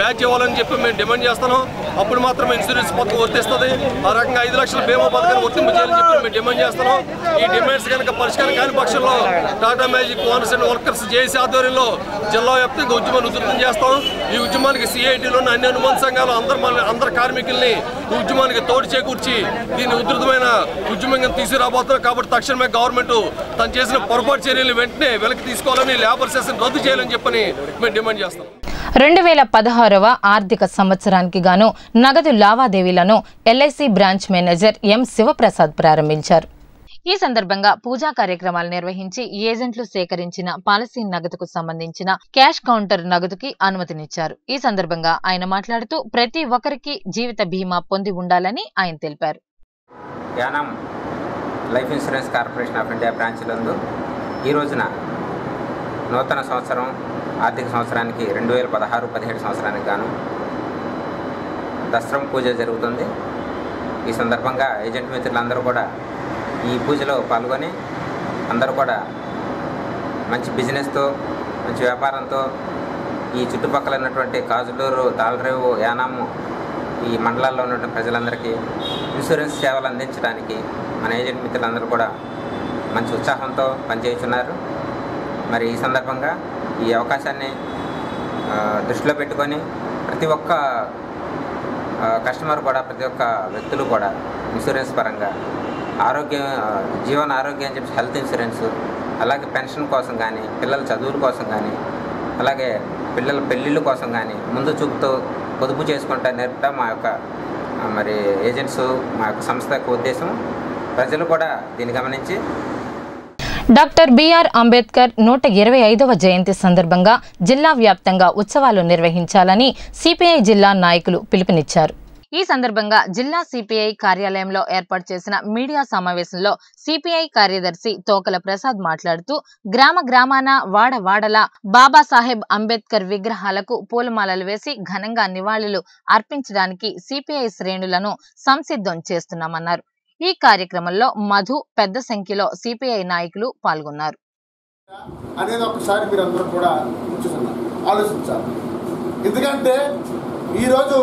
బ్యాచ్ ఇవ్వాలని చెప్పి మేము డిమాండ్ చేస్తున్నాం. అప్పుడు మాత్రమే ఇన్సూరెన్స్ పథకం వర్తిస్తుంది. ఆ రకంగా ఐదు లక్షల బీమా పథకాన్ని వర్తింపు చేయాలని చెప్పి మేము డిమాండ్ చేస్తున్నాం. ఈ డిమాండ్స్ కనుక పరిష్కారం కాని పక్షంలో Tata magic owners and workers JC ఆధ్వర్యంలో జిల్లా వ్యాప్తంగా ఉద్యమాన్ని ఉధృతం చేస్తాం. ఈ ఉద్యమానికి సిఐటిలోని అన్ని అనుబంధ సంఘాలు అందరు మన అందరు కార్మికుల్ని ఉద్యమానికి తోడు చేకూర్చి దీన్ని ఉధృతమైన ఉద్యమంగా తీసుకురాబోతున్నారు కాబట్టి తక్షణమే గవర్నమెంట్ తను చేసిన పొరపాటు చర్యలు వెంటనే వెనక్కి తీసుకోవాలని లేబర్ సెషన్ రద్దు చేయాలని చెప్పని మేము డిమాండ్ చేస్తాం రెండు వేల పదహారవ ఆర్థిక సంవత్సరానికి గాను నగదు లావాదేవీలను LIC branch manager M Sivaprasad ప్రారంభించారు. ఈ సందర్భంగా పూజా కార్యక్రమాలు నిర్వహించి ఏజెంట్లు సేకరించిన పాలసీ నగదుకు సంబంధించిన క్యాష్ కౌంటర్ నగదుకి అనుమతినిచ్చారు. ఈ సందర్భంగా ఆయన మాట్లాడుతూ ప్రతి ఒక్కరికి జీవిత బీమా పొంది ఉండాలని ఆయన తెలిపారు. Yanam life insurance corporation of India బ్రాంచ్లందు ఈ రోజున నూతన సంవత్సరం ఆర్థిక సంవత్సరానికి రెండు వేల పదహారు పదిహేడు సంవత్సరానికి గాను దసరం పూజ జరుగుతుంది. ఈ సందర్భంగా ఏజెంట్ మిత్రులందరూ కూడా ఈ పూజలో పాల్గొని అందరూ కూడా మంచి బిజినెస్తో మంచి వ్యాపారంతో ఈ చుట్టుపక్కల ఉన్నటువంటి కాజులూరు తాళరేవు యానాము ఈ మండలాల్లో ఉన్నటువంటి ప్రజలందరికీ ఇన్సూరెన్స్ సేవలు అందించడానికి మన ఏజెంట్ మిత్రులందరూ కూడా మంచి ఉత్సాహంతో పనిచేస్తున్నారు. మరి ఈ సందర్భంగా ఈ అవకాశాన్ని దృష్టిలో పెట్టుకొని ప్రతి ఒక్క కస్టమర్ కూడా ప్రతి ఒక్క వ్యక్తులు కూడా ఇన్సూరెన్స్ పరంగా ఆరోగ్యం జీవన ఆరోగ్యం అని చెప్పి హెల్త్ ఇన్సూరెన్స్ అలాగే పెన్షన్ కోసం కానీ పిల్లల చదువుల కోసం కానీ అలాగే పిల్లల పెళ్ళిళ్ళ కోసం కానీ ముందు చూపుతో పొదుపు చేసుకుంటా నేర్పడం మా యొక్క మరి ఏజెంట్స్ మా యొక్క సంస్థ యొక్క ఉద్దేశం. ప్రజలు కూడా దీన్ని గమనించి డాక్టర్ బిఆర్ అంబేద్కర్ నూట ఇరవై ఐదవ జయంతి సందర్భంగా జిల్లా వ్యాప్తంగా ఉత్సవాలు నిర్వహించాలని సిపిఐ జిల్లా నాయకులు పిలుపునిచ్చారు. ఈ సందర్భంగా జిల్లా సిపిఐ కార్యాలయంలో ఏర్పాటు చేసిన మీడియా సమావేశంలో సిపిఐ కార్యదర్శి తోకల ప్రసాద్ మాట్లాడుతూ గ్రామ గ్రామాన వాడ వాడల బాబాసాహెబ్ అంబేద్కర్ విగ్రహాలకు పూలమాలలు వేసి ఘనంగా నివాళులు అర్పించడానికి సిపిఐ శ్రేణులను సంసిద్ధం చేస్తున్నామన్నారు. ఈ కార్యక్రమంలో మధు పెద్ద సంఖ్యలో సిపిఐ నాయకులు పాల్గొన్నారు. అనేది ఒకసారి కూడా ఆలోచించాలి. ఎందుకంటే ఈరోజు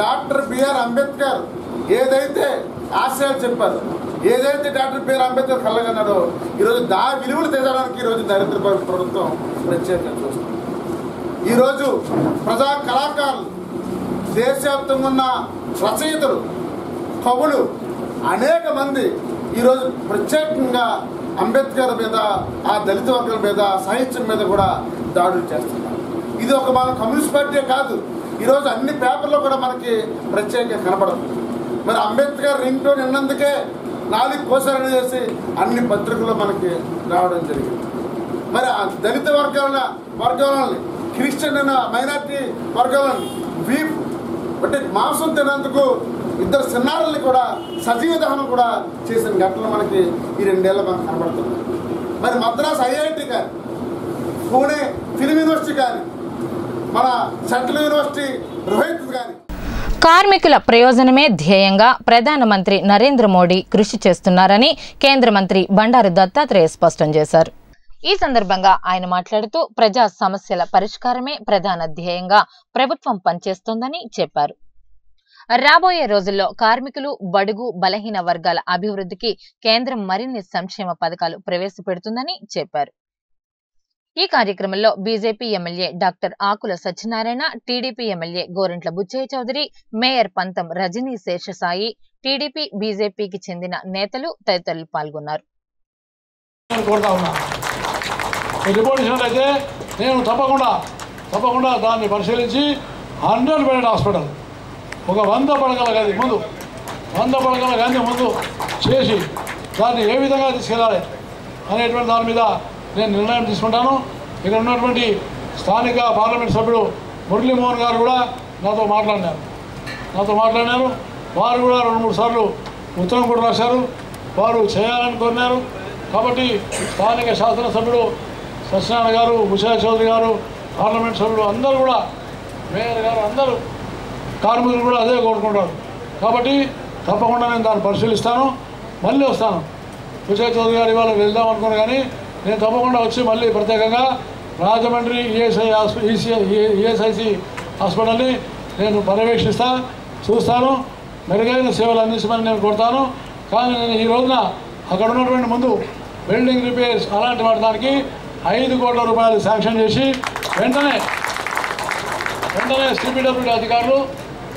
డాక్టర్ బిఆర్ అంబేద్కర్ ఏదైతే ఆశయాలు చెప్పారు ఏదైతే డాక్టర్ బిఆర్ అంబేద్కర్ కలగన్నాడో ఈరోజు దా విలువలు తెచ్చడానికి ఈరోజు నరేంద్ర ప్రభుత్వం ప్రత్యేకంగా చూస్తుంది. ఈరోజు ప్రజా కళాకారులు దేశవ్యాప్తంగా ఉన్న రచయితలు కవులు అనేక మంది ఈరోజు ప్రత్యేకంగా అంబేద్కర్ మీద ఆ దళిత వర్గాల మీద సాహిత్యం మీద కూడా దాడులు చేస్తున్నారు. ఇది ఒక మన కమ్యూనిస్ట్ పార్టీ కాదు. ఈరోజు అన్ని పేపర్లో కూడా మనకి ప్రత్యేకంగా కనపడుతుంది మరి అంబేద్కర్ రింగ్ టోన్ విన్నందుకే నాలుగు కోసాలని చేసి అన్ని పత్రికల్లో మనకి రావడం జరిగింది. మరి ఆ దళిత వర్గాల వర్గాలని క్రిస్టియన్ అయిన మైనార్టీ వర్గాలని వీప్ అంటే మాంసం తినేందుకు ఇద్దరు చిన్నారుల్ని కూడా సజీవ దహనం కూడా చేసిన ఘటనలు మనకి ఈ రెండేళ్ళ మనకు కనబడుతుంది మరి మద్రాస్ ఐఐటి కానీ పూణే ఫిలిం యూనివర్సిటీ కానీ మన సెంట్రల్ యూనివర్సిటీ రోహిత్ గారి. కార్మికుల ప్రయోజనమే ధ్యేయంగా ప్రధానమంత్రి నరేంద్ర మోడీ కృషి చేస్తున్నారని కేంద్ర మంత్రి బండారు దత్తాత్రేయ స్పష్టం చేశారు. ఈ సందర్భంగా ఆయన మాట్లాడుతూ ప్రజా సమస్యల పరిష్కారమే ప్రధాన ధ్యేయంగా ప్రభుత్వం పనిచేస్తోందని చెప్పారు. రాబోయే రోజుల్లో కార్మికులు బడుగు బలహీన వర్గాల అభివృద్ధికి కేంద్రం మరిన్ని సంక్షేమ పథకాలు ప్రవేశపెడుతుందని చెప్పారు. ఈ కార్యక్రమంలో BJP MLA doctor Akula Satyanarayana TDP MLA Gorantla Butchaiah Chowdary mayor Pantham Rajani Seshasai TDP బీజేపీకి చెందిన నేతలు తదితరులు పాల్గొన్నారు. నేను తప్పకుండా తప్పకుండా దాన్ని పరిశీలించి హండ్రెడ్ బెడ్ హాస్పిటల్ ఒక వంద పడగల గది ముందు వంద పడగల గది ముందు చేసి దాన్ని ఏ విధంగా తీసుకెళ్ళాలి అనేటువంటి దాని మీద నేను నిర్ణయం తీసుకుంటాను. ఇక్కడ ఉన్నటువంటి స్థానిక పార్లమెంట్ సభ్యుడు మురళీమోహన్ గారు కూడా నాతో మాట్లాడినారు. నాతో మాట్లాడినారు. వారు కూడా రెండు మూడు సార్లు ఉత్తరం కూడా రాశారు. వారు చేయాలని కోరినారు. కాబట్టి స్థానిక శాసనసభ్యుడు సత్యనారాయణ గారు ఉషా చౌదరి గారు పార్లమెంట్ సభ్యులు అందరూ కూడా మేయర్ గారు అందరూ కార్మికులు కూడా అదే కోరుకుంటారు. కాబట్టి తప్పకుండా నేను దాన్ని పరిశీలిస్తాను. మళ్ళీ వస్తాను. ఉషా చౌదరి గారు ఇవాళ వెళ్దాం అనుకున్నాను కానీ నేను తప్పకుండా వచ్చి మళ్ళీ ప్రత్యేకంగా రాజమండ్రి ఈఎస్ఐ ఈఎస్ఐసి హాస్పిటల్ని నేను పర్యవేక్షిస్తా చూస్తాను. మెరుగైన సేవలు అందించమని నేను కోరుతాను. కానీ నేను ఈ రోజున అక్కడ ఉన్నటువంటి ముందు బిల్డింగ్ రిపేర్స్ అలాంటి వాడటానికి ఐదు కోట్ల రూపాయలు శాంక్షన్ చేసి వెంటనే వెంటనే సిపిడబ్ల్యూడి అధికారులు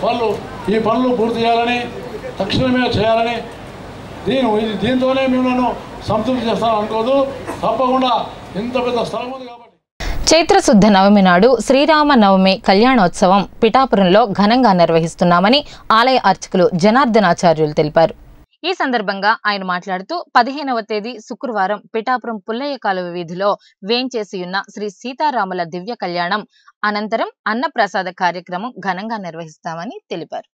వాళ్ళు ఈ పనులు పూర్తి చేయాలని తక్షణమే చేయాలని దీని ఇది దీంతోనే మిమ్మల్ని సంతృప్తి చేస్తాను అనుకోదు తప్పకుండా ఇంత పెద్ద స్థలం ఉంది కాబట్టి. చైత్రశుద్ధ నవమి నాడు శ్రీరామ నవమి కళ్యాణోత్సవం పిఠాపురంలో ఘనంగా నిర్వహిస్తున్నామని ఆలయ అర్చకులు జనార్దనాచార్యులు తెలిపారు. ఈ సందర్భంగా ఆయన మాట్లాడుతూ పదిహేనవ తేదీ శుక్రవారం పిఠాపురం పుల్లయ్య కాలువ వీధిలో వేంచేసి ఉన్న శ్రీ సీతారాముల దివ్య కళ్యాణం అనంతరం అన్నప్రసాద కార్యక్రమం ఘనంగా నిర్వహిస్తామని తెలిపారు.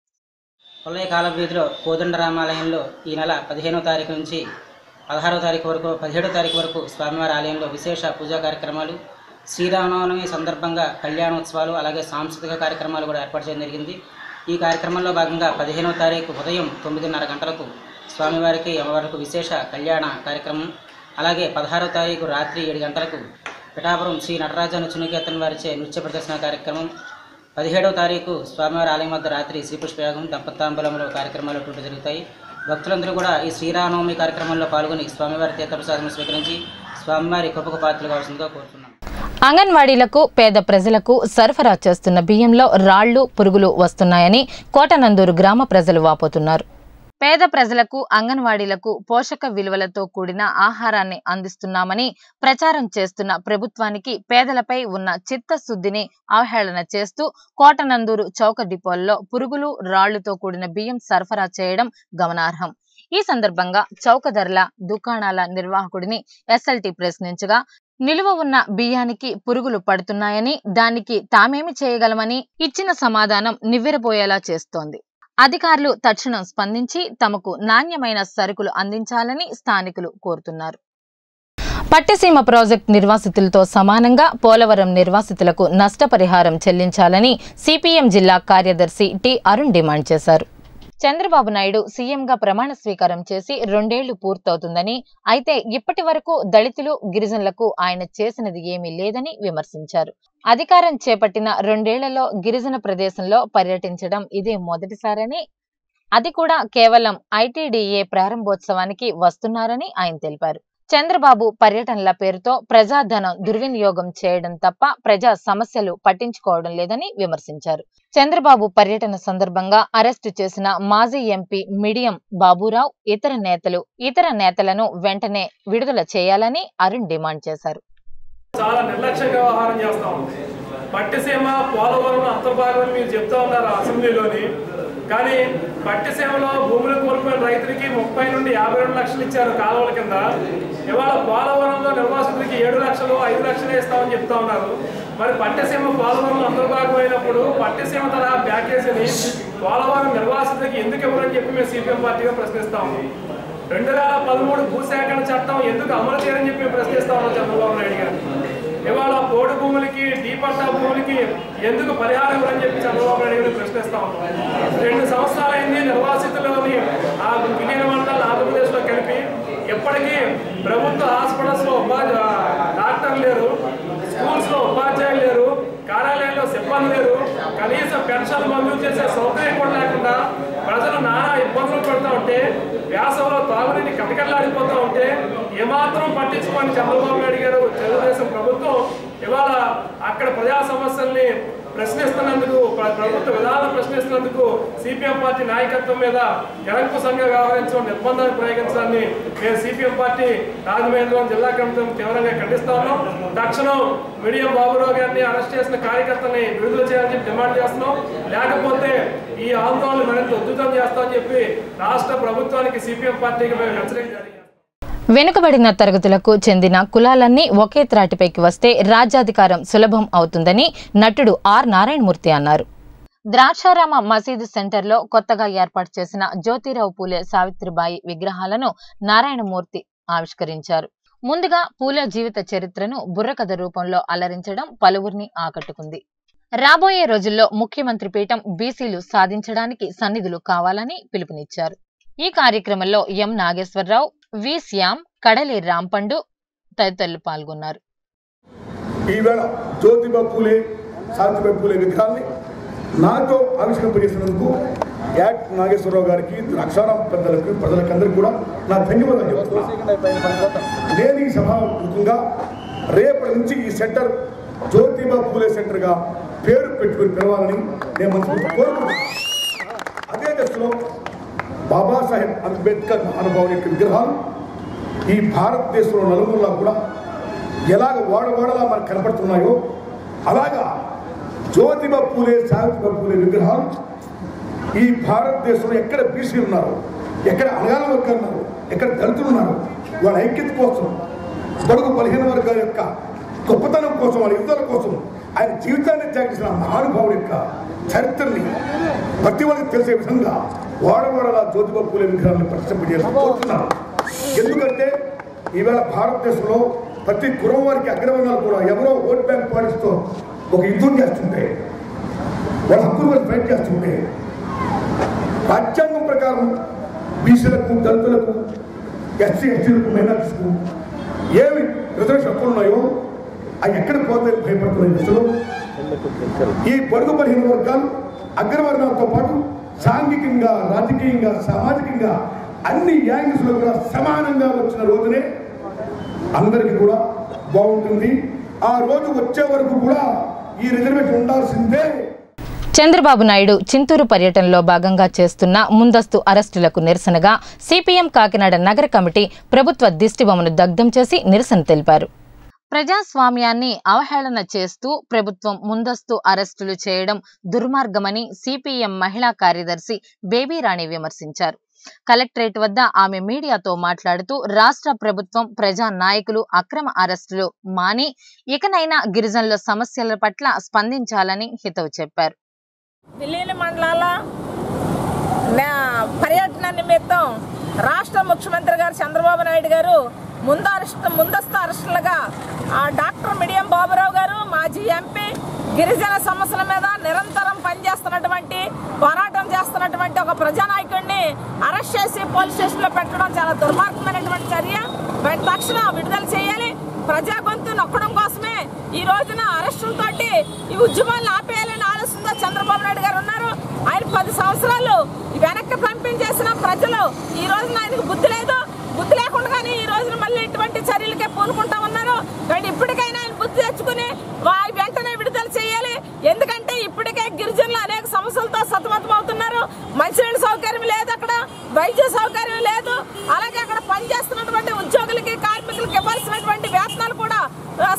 పుల్లయ్య కాల వీధిలో కోదండ రామాలయంలో ఈ నెల పదిహేనవ తారీఖు నుంచి పదహారవ తారీఖు వరకు పదిహేడో తారీఖు వరకు స్వామివారి ఆలయంలో విశేష పూజా కార్యక్రమాలు శ్రీరామనవమి సందర్భంగా కళ్యాణోత్సవాలు అలాగే సాంస్కృతిక కార్యక్రమాలు కూడా ఏర్పాటు చేయడం జరిగింది. ఈ కార్యక్రమంలో భాగంగా పదిహేనవ తారీఖు ఉదయం తొమ్మిదిన్నర గంటలకు స్వామివారికి అమ్మవారికి విశేష కళ్యాణ కార్యక్రమం అలాగే పదహారో తారీఖు రాత్రి ఏడు గంటలకు పిఠాపురం శ్రీ నటరాజాను నృత్యనికేతన్ వారిచే నృత్య ప్రదర్శన కార్యక్రమం పదిహేడవ తారీఖు స్వామివారి ఆలయం వద్ద రాత్రి శ్రీపుష్పయాగం దంపతాంబలంలో కార్యక్రమాలు అటువంటి జరుగుతాయి. భక్తులందరూ కూడా ఈ శ్రీరామనవమి కార్యక్రమంలో పాల్గొని స్వామివారి తీర్థప్రసాదం స్వీకరించి స్వామివారి కృపకు పాత్రలు కావాల్సిందిగా కోరుతున్నాం. అంగన్వాడీలకు పేద ప్రజలకు సరఫరా చేస్తున్న బియ్యంలో రాళ్ళు పురుగులు వస్తున్నాయని కోటనందూరు గ్రామ ప్రజలు వాపోతున్నారు. పేద ప్రజలకు అంగన్వాడీలకు పోషక విలువలతో కూడిన ఆహారాన్ని అందిస్తున్నామని ప్రచారం చేస్తున్న ప్రభుత్వానికి పేదలపై ఉన్న చిత్తశుద్ధిని అవహేళన చేస్తూ కోటనందూరు చౌక డిపోల్లో పురుగులు రాళ్ళుతో కూడిన బియ్యం సరఫరా చేయడం గమనార్హం. ఈ సందర్భంగా చౌక ధరల దుకాణాల నిర్వాహకుడిని ఎస్ఎల్టీ ప్రశ్నించగా నిలువ ఉన్న బియ్యానికి పురుగులు పడుతున్నాయని దానికి తామేమి చేయగలమని ఇచ్చిన సమాధానం నివ్వెరపోయేలా చేస్తోంది. అధికారులు తక్షణం స్పందించి తమకు నాణ్యమైన సరుకులు అందించాలని స్థానికులు కోరుతున్నారు. పట్టిసీమ ప్రాజెక్టు నిర్వాసితులతో సమానంగా పోలవరం నిర్వాసితులకు నష్టపరిహారం చెల్లించాలని సిపిఎం జిల్లా కార్యదర్శి టి అరుణ్ డిమాండ్ చేశారు. చంద్రబాబు నాయుడు సీఎంగా ప్రమాణ స్వీకారం చేసి రెండేళ్ళు పూర్తవుతుందని అయితే ఇప్పటి వరకు దళితులు గిరిజనులకు ఆయన చేసినది ఏమీ లేదని విమర్శించారు. అధికారం చేపట్టిన రెండేళ్ళలో గిరిజన ప్రదేశంలో పర్యటించడం ఇదే మొదటిసారని అది కూడా కేవలం ఐటీడీఏ ప్రారంభోత్సవానికి వస్తున్నారని ఆయన తెలిపారు. చంద్రబాబు పర్యటనల పేరుతో ప్రజాధనం దుర్వినియోగం చేయడం తప్ప ప్రజా సమస్యలు పట్టించుకోవడం లేదని విమర్శించారు. చంద్రబాబు పర్యటన సందర్భంగా అరెస్టు చేసిన మాజీ ఎంపీ మిడియం బాబురావు ఇతర నేతలు ఇతర నేతలను వెంటనే విడుదల చేయాలని అరుణ్ డిమాండ్ చేశారు. చాలా నిర్లక్ష్యంగా వ్యవహారం చేస్తా ఉంది పట్టిసీమ పోలవరం అంతర్భాగం మీరు చెప్తా ఉన్నారు అసెంబ్లీలోని. కానీ పట్టిసీమలో భూములు కోల్పోయిన రైతులకి ముప్పై నుండి యాభై రెండు లక్షలు ఇచ్చారు కాలువల కింద. ఇవాళ పోలవరంలో నిర్వాసితులకి ఏడు లక్షలు ఐదు లక్షలు ఇస్తామని చెప్తా ఉన్నారు. మరి పట్టిసీమ పోలవరం అంతర్భాగం అయినప్పుడు పట్టిసీమ తరహా ప్యాకేజీని పోలవరం నిర్వాసితులకి ఎందుకు ఇవ్వరని చెప్పి మేము సిపిఎం పార్టీగా ప్రశ్నిస్తా రెండు వేల పదమూడు భూసేకరణ చట్టం ఎందుకు అమలు చేయరని చెప్పి మేము ప్రశ్నిస్తా ఉన్నాం చంద్రబాబు నాయుడు గారు. ఇవాళ పోడు భూములకి డీపట్టా భూములకి ఎందుకు పరిహారం అని చెప్పి చంద్రబాబు నాయుడు ప్రశ్నిస్తా రెండు సంవత్సరాలైంది నిర్వాసితులని ఆ విలీన మండలాన్ని ఆంధ్రప్రదేశ్లో కలిపి ఎప్పటికీ ప్రభుత్వ హాస్పిటల్స్లో ఉపాధి డాక్టర్లు లేరు స్కూల్స్లో ఉపాధ్యాయులు లేరు కార్యాలయంలో సిబ్బంది లేరు కనీసం పెన్షన్ మంజూరు చేసే సౌకర్యం కూడా లేకుండా ప్రజలు నానా ఇబ్బందులు పడుతూ ఉంటే వ్యాసంలో తాగునీటి కటకట్లాడిపోతూ ఉంటే ఏమాత్రం పట్టించుకొని చంద్రబాబు నాయుడు గారు తెలుగుదేశం ప్రభుత్వం ఇవాళ అక్కడ ప్రజా సమస్యల్ని ప్రశ్నిస్తున్నందుకు ప్రభుత్వ విధానం ప్రశ్నిస్తున్నందుకు సిపిఎం పార్టీ నాయకత్వం మీద నిరంకుశంగా వ్యవహరించడం నిర్బంధాన్ని ప్రయోగించడాన్ని మేము సిపిఎం పార్టీ రాజమహేంద్రవరం జిల్లా కమిటీ తీవ్రంగా ఖండిస్తాము తక్షణం మీడియం బాబురావు గారిని అరెస్ట్ చేసిన కార్యకర్తని విడుదల చేయాలని చెప్పి డిమాండ్ చేస్తున్నాం. లేకపోతే ఈ ఆందోళన మరింత ఉధృతం చేస్తామని చెప్పి రాష్ట్ర ప్రభుత్వానికి సిపిఎం పార్టీకి మేము హెచ్చరిక వెనుకబడిన తరగతులకు చెందిన కులాలన్నీ ఒకే త్రాటిపైకి వస్తే రాజ్యాధికారం సులభం అవుతుందని నటుడు ఆర్ నారాయణమూర్తి అన్నారు. ద్రాక్షారామ మసీదు సెంటర్లో కొత్తగా ఏర్పాటు చేసిన జ్యోతిరావు పూలే సావిత్రిబాయి విగ్రహాలను నారాయణమూర్తి ఆవిష్కరించారు. ముందుగా పూలే జీవిత చరిత్రను బుర్రకథ రూపంలో అలరించడం పలువురిని ఆకట్టుకుంది. రాబోయే రోజుల్లో ముఖ్యమంత్రి పీఠం బీసీలు సాధించడానికి సన్నిధులు కావాలని పిలుపునిచ్చారు. ఈ కార్యక్రమంలో ఎం నాగేశ్వరరావు వి శ్యామ్ కడలి రాంపండు తదితరులు పాల్గొన్నారు. ఈవేళ జ్యోతిబా పూలే సావిత్రిబాయి పూలే విగ్రహాన్ని నాతో ఆవిష్కరింపజేసినందుకు యాక్ట్ నాగేశ్వరరావు గారికి అక్షరాం పెద్దలకు ప్రజలకందరికీ కూడా నా ధన్యవాదాలు చెప్తున్నాను నేను ఈ సభాముఖంగా రేపటి నుంచి ఈ సెంటర్ జ్యోతిబా పూలే సెంటర్గా పేరు పెట్టుకుని పిలవాలని నేను మనసు కోరుకుంటున్నాను అదే దశలో బాబాసాహెబ్ అంబేద్కర్ మహానుభావుని యొక్క విగ్రహాలు ఈ భారతదేశంలో నలుగురులా కూడా ఎలాగ వాడవాడలా మనకు కనపడుతున్నాయో అలాగా జ్యోతిబా పూలే సావిత్రిబా పూలే విగ్రహాలు ఈ భారతదేశంలో ఎక్కడ బీసీలు ఉన్నారు ఎక్కడ అనగాల వర్గాలు ఉన్నారు ఎక్కడ దళితులు ఉన్నారు వాళ్ళ ఐక్యత కోసం బడుగు బలహీన వర్గాల యొక్క గొప్పతనం కోసం వాళ్ళ యుద్ధాల కోసం ఆయన జీవితాన్ని త్యాగించిన మహానుభావుడు యొక్క చరిత్రని ప్రతి వాళ్ళకి తెలిసే విధంగా వాడవాడలా జ్యోతిబా పూలే విగ్రహాలను ప్రతిష్ఠింపజేయాలని కోరుతున్నాను. ఎందుకంటే ఈవేళ భారతదేశంలో ప్రతి కులం వారికి అగ్రవర్ణాలు కూడా ఎవరో ఓట్ బ్యాంక్ పాలిస్తూ ఒక యుద్ధం చేస్తుంటే వాళ్ళ హక్కుల కోసం ఫైట్ చేస్తుంటే రాజ్యాంగం ప్రకారం బీసీలకు దళితులకు ఎస్సీ ఎస్టీలకు మైనార్టీస్కు ఏమి రిజర్వేషన్ హక్కులు ఉన్నాయో అవి ఎక్కడ పోతే భయపడుతున్న ఈ దశలో ఈ పొడుగు బలహీన వర్గాలు అగ్రవర్ణాలతో పాటు సాంఘికంగా రాజకీయంగా సామాజికంగా అన్ని యాంగిల్స్లో కూడా సమానంగా వచ్చిన రోజునే అందరికీ కూడా బాగుంటుంది. ఆ రోజు వచ్చే వరకు కూడా ఈ రిజర్వేషన్ ఉండాల్సిందే. చంద్రబాబు నాయుడు చింతూరు పర్యటనలో భాగంగా చేస్తున్న ముందస్తు అరెస్టులకు నిరసనగా సిపిఎం కాకినాడ నగర కమిటీ ప్రభుత్వ దిష్టిబొమ్మను దగ్ధం చేసి నిరసన తెలిపారు. ప్రజాస్వామ్యాన్ని అవహేళన చేస్తూ ప్రభుత్వం ముందస్తు అరెస్టులు చేయడం దుర్మార్గమని సిపిఎం మహిళా కార్యదర్శి బేబీ రాణి విమర్శించారు. కలెక్టరేట్ వద్ద ఆమె మీడియాతో మాట్లాడుతూ రాష్ట్ర ప్రభుత్వం ప్రజా నాయకులు అక్రమ అరెస్టులు మాని ఇకనైనా గిరిజనుల సమస్యల పట్ల స్పందించాలని హితవు చెప్పారు. మండలాల పర్యటన నిమిత్తం రాష్ట్ర ముఖ్యమంత్రి గారు చంద్రబాబు నాయుడు గారు ముందు ముందస్తు అరెస్టులుగా ఆ డాక్టర్ మిడియం బాబురావు గారు మాజీ ఎంపీ గిరిజన సమస్యల మీద నిరంతరం పనిచేస్తున్నటువంటి పోరాటం చేస్తున్నటువంటి ఒక ప్రజానాయకుడిని అరెస్ట్ చేసి పోలీస్ స్టేషన్లో పెట్టడం చాలా దుర్మార్గమైనటువంటి చర్య. తక్షణం విడుదల చేయాలి. ప్రజా గొంతు నొక్కడం కోసమే ఈ రోజున అరెస్టులతో ఈ ఉద్యమాలను ఆపేయాలని ఆలోచనతో చంద్రబాబు నాయుడు గారు ఉన్నారు. ఆయన పది సంవత్సరాలు వెనక్కి పంపించేసిన ప్రజలు ఈ రోజున ఆయనకు బుద్ధి లేదు. బుద్ధి లేకుండా ఈ రోజున మళ్ళీ ఇటువంటి చర్యలకే పూనుకుంటా ఉన్నారు? కానీ ఇప్పటికైనా ఆయన బుద్ధి తెచ్చుకుని వారి వెంటనే విడుదల చేయాలి. ఎందుకంటే ఇప్పటికే గిరిజనులు అనేక సమస్యలతో సతమతం అవుతున్నారు మంచినీళ్ళ సౌకర్యం లేదు అక్కడ వైద్య సౌకర్యం లేదు. అలాగే అక్కడ పనిచేస్తున్నటువంటి ఉద్యోగులకి కార్మికులకి ఇవ్వాల్సినటువంటి వేతనాలు కూడా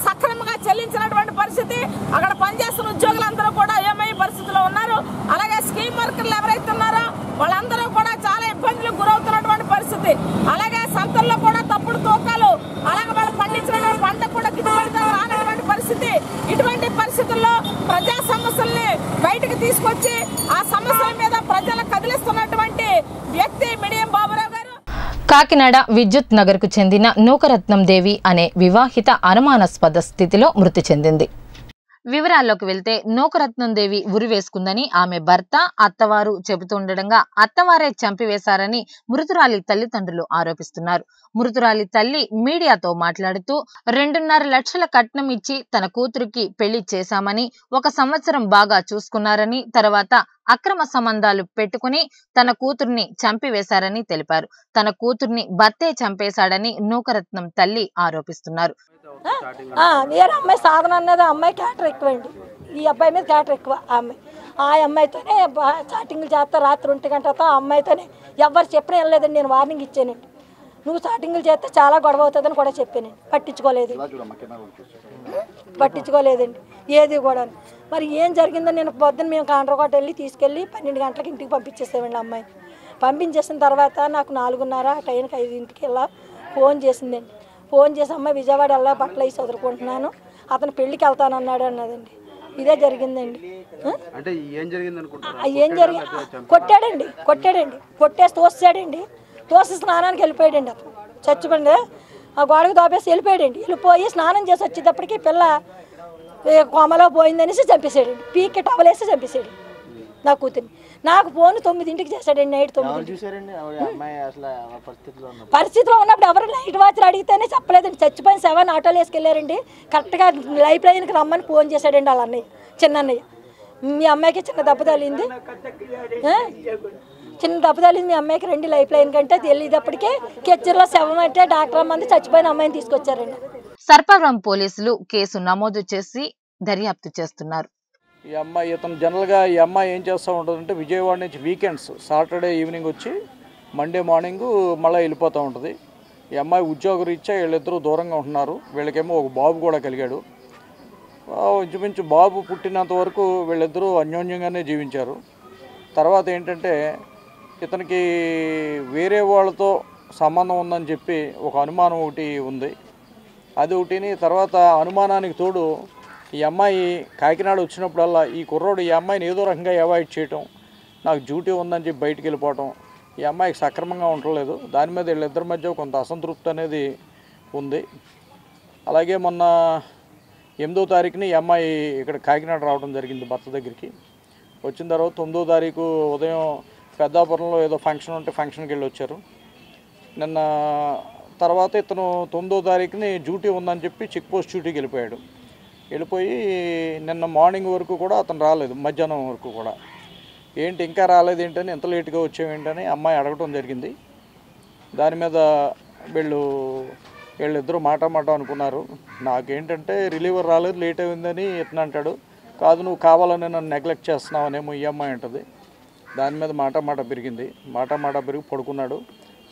సక్రమంగా చెల్లించినటువంటి పరిస్థితి. అక్కడ పనిచేస్తున్న ఉద్యోగులందరూ కూడా ఏమై పరిస్థితిలో ఉన్నారు. అలాగే స్కీమ్ వర్కర్లు ఎవరైతే ఉన్నారో వాళ్ళందరూ కూడా చాలా ఇబ్బందులకు గురవుతున్నటువంటి పరిస్థితి. అలాగే సంతల్లో కూడా తప్పుడు తూకాలు అలాగే వాళ్ళు పండించిన పంట కూడా గిట్టుబడి రానటువంటి పరిస్థితి. ఇటువంటి పరిస్థితుల్లో ప్రజా సమస్యల్ని బయటకు తీసుకొచ్చి ఆ సమస్యల మీద ప్రజలు కదిలిస్తున్నటువంటి వ్యక్తి మిడియం బాబురావు గారు. కాకినాడ విద్యుత్ నగర్కు చెందిన నూకరత్నం దేవి అనే వివాహిత అనుమానాస్పద స్థితిలో మృతి చెందింది. వివరాల్లోకి వెళ్తే నూకరత్నం దేవి ఉరి వేసుకుందని ఆమె భర్త అత్తవారు చెబుతుండగా అత్తవారే చంపివేశారని మృతురాలి తల్లిదండ్రులు ఆరోపిస్తున్నారు. మృతురాలి తల్లి మీడియాతో మాట్లాడుతూ రెండున్నర లక్షల కట్నం ఇచ్చి తన కూతురికి పెళ్ళి చేశామని ఒక సంవత్సరం బాగా చూసుకున్నారని తర్వాత అక్రమ సంబంధాలు పెట్టుకుని తన కూతుర్ని చంపివేశారని తెలిపారు. తన కూతుర్ని భర్తే చంపేశాడని నూకరత్నం తల్లి ఆరోపిస్తున్నారు. వేరే అమ్మాయి సాధన అన్నది ఆ అమ్మాయి క్యాటర్ ఎక్కువ అండి ఈ అబ్బాయి మీద క్యాటర్ ఎక్కువ ఆ అమ్మాయి. ఆ అమ్మాయితోనే చాటింగ్లు చేస్తా రాత్రి ఒంటి గంటతో ఆ అమ్మాయితోనే ఎవరు చెప్పినా వెళ్ళలేదండి నేను వార్నింగ్ ఇచ్చానండి. నువ్వు చాటింగ్లు చేస్తే చాలా గొడవ అవుతుందని కూడా చెప్పానండి. పట్టించుకోలేదు. పట్టించుకోలేదండి. ఏది కూడా. మరి ఏం జరిగిందో నేను పొద్దున్న మేము కాండ్రకోట వెళ్ళి తీసుకెళ్ళి పన్నెండు గంటలకు ఇంటికి పంపించేసామండి అమ్మాయిని. పంపించేసిన తర్వాత నాకు నాలుగున్నర ఆ టైంకి ఐదింటికి వెళ్ళా ఫోన్ చేసిందండి ఫోన్ చేసి అమ్మాయి విజయవాడ వెళ్ళా బట్టలు వేసి చదువుకుంటున్నాను అతను పెళ్ళికి వెళ్తానన్నాడు అన్నదండి. ఇదే జరిగిందండి? అంటే ఏం జరిగింది ఏం జరిగి కొట్టాడండి కొట్టాడండి. కొట్టేసి తోసాడండి తోసి స్నానానికి వెళ్ళిపోయాడండి అతను. చచ్చిపోయింది? ఆ గోడకు దోపేసి వెళ్ళిపోయాడండి. వెళ్ళిపోయి స్నానం చేసి వచ్చేటప్పటికి పిల్ల కోమలో పోయిందనేసి చంపేశాడండి. పీకి టవలేసి చంపేశాడు నా కూతుర్ని. నాకు ఫోన్ తొమ్మిదింటికి చేశాడండి నైట్ తొమ్మిది పరిస్థితిలో ఉన్నప్పుడు పరిస్థితిలో ఉన్నప్పుడు ఎవరు లైట్ వాచర్ అడిగితేనే చెప్పలేదండి. చచ్చిపోయిన సెవెన్ ఆటోలు వేసుకెళ్ళారండి కరెక్ట్గా లైఫ్ లైన్కి రమ్మని ఫోన్ చేశాడండి వాళ్ళ అన్నయ్య చిన్న అన్నయ్య మీ అమ్మాయికి చిన్న దెబ్బ తగిలింది? చిన్న దెబ్బ తగిలింది మీ అమ్మాయికి రెండు లైఫ్ లైన్ కంటే తెలియదప్పటికే కెచ్చర్లో శవం అంటే డాక్టర్ మంది చచ్చిపోయిన అమ్మాయిని తీసుకొచ్చారండి. సర్పవరం పోలీసులు కేసు నమోదు చేసి దర్యాప్తు చేస్తున్నారు. ఈ అమ్మాయి ఇతను జనరల్గా ఈ అమ్మాయి ఏం చేస్తూ ఉంటుందంటే విజయవాడ నుంచి వీకెండ్స్ సాటర్డే ఈవినింగ్ వచ్చి మండే మార్నింగ్ మళ్ళీ వెళ్ళిపోతూ ఉంటుంది. ఈ అమ్మాయి ఉద్యోగ రీత్యా వీళ్ళిద్దరూ దూరంగా ఉంటున్నారు. వీళ్ళకేమో ఒక బాబు కూడా కలిగాడు. ఇంచుమించు బాబు పుట్టినంత వరకు వీళ్ళిద్దరూ అన్యోన్యంగానే జీవించారు. తర్వాత ఏంటంటే ఇతనికి వేరే వాళ్ళతో సంబంధం ఉందని చెప్పి ఒక అనుమానం ఒకటి ఉంది. అది ఒకటిని తర్వాత అనుమానానికి తోడు ఈ అమ్మాయి కాకినాడ వచ్చినప్పుడల్లా ఈ కుర్రోడు ఈ అమ్మాయిని ఏదో రకంగా అవాయిడ్ చేయటం నాకు డ్యూటీ ఉందని చెప్పి బయటికి వెళ్ళిపోవటం ఈ అమ్మాయికి సక్రమంగా ఉండలేదు దాని మీద వీళ్ళిద్దరి మధ్య కొంత అసంతృప్తి అనేది ఉంది. అలాగే మొన్న ఎనిమిదో తారీఖుని ఈ అమ్మాయి ఇక్కడ కాకినాడ రావడం జరిగింది భర్త దగ్గరికి. వచ్చిన తర్వాత తొమ్మిదో తారీఖు ఉదయం పెద్దాపురంలో ఏదో ఫంక్షన్ ఉంటే ఫంక్షన్కి వెళ్ళి వచ్చారు. నిన్న తర్వాత ఇతను తొమ్మిదో తారీఖుని డ్యూటీ ఉందని చెప్పి చెక్ పోస్ట్ డ్యూటీకి వెళ్ళిపోయాడు. వెళ్ళిపోయి నిన్న మార్నింగ్ వరకు కూడా అతను రాలేదు మధ్యాహ్నం వరకు కూడా. ఏంటి ఇంకా రాలేదు ఏంటని ఎంత లేట్గా వచ్చావేంటని అమ్మాయి అడగటం జరిగింది. దాని మీద వీళ్ళు వీళ్ళిద్దరూ మాట మాట అనుకున్నారు. నాకేంటంటే రిలీవర్ రాలేదు లేట్ అయిందని ఇతను అంటాడు. కాదు నువ్వు కావాలని నన్ను నెగ్లెక్ట్ చేస్తున్నావనేమో ఈ అమ్మాయి అంటది. దాని మీద మాట మాట పెరిగింది. మాట మాట పెరిగి పడుకున్నాడు.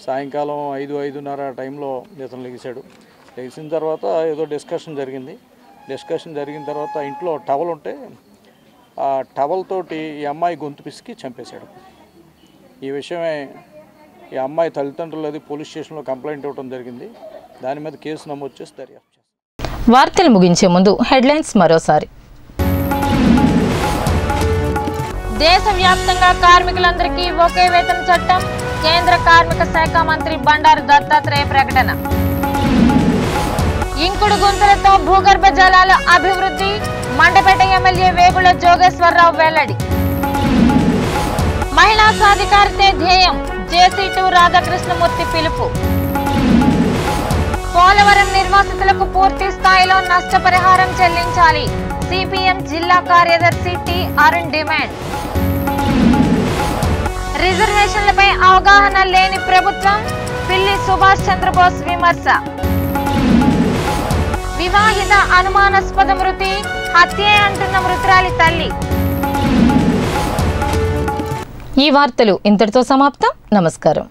సాయంకాలం ఐదు ఐదున్నర టైంలో ఇతను లెగిశాడు లెగిసిన తర్వాత ఏదో డిస్కషన్ జరిగింది. డిస్కషన్ జరిగిన తర్వాత ఇంట్లో టవల్ ఉంటే ఆ టవల్ తోటి ఈ అమ్మాయి గొంతు పిసికి చంపేశాడు. ఈ విషయమే ఈ అమ్మాయి తల్లిదండ్రులు అది పోలీస్ స్టేషన్లో కంప్లైంట్ ఇవ్వడం జరిగింది. దాని మీద కేసు నమోదు చేసి దర్యాప్తు వార్తలు ముగించే ముందు హెడ్లైన్స్ మరోసారి. దేశవ్యాప్తంగా కార్మికులందరికీ ఒకే వేతన చట్టం కేంద్ర కార్మిక శాఖ మంత్రి బండారు దత్తాత్రేయ ప్రకటన. ఇంకుడు గుంతలతో భూగర్భ జలాల అభివృద్ధి మండపేట ఎమ్మెల్యే వేగుల జోగేశ్వరరావు వెల్లడి. మహిళా సాధికారితే ధ్యేయం జేసీ టూ రాధాకృష్ణమూర్తి పిలుపు. పోలవరం నిర్వాసితులకు పూర్తి స్థాయిలో నష్టపరిహారం చెల్లించాలి. సిపిఎం జిల్లా కార్యదర్శి టి అరుణ్ డిమాండ్. రిజర్వేషన్లపై అవగాహన లేని ప్రభుత్వం పిల్లి సుభాష్ చంద్రబోస్ విమర్శ. వివాహిత అనుమానాస్పద మృతి హత్యే అంటున్న మృతురాలి తల్లి. ఈ వార్తలు ఇంతటితో సమాప్తం. నమస్కారం.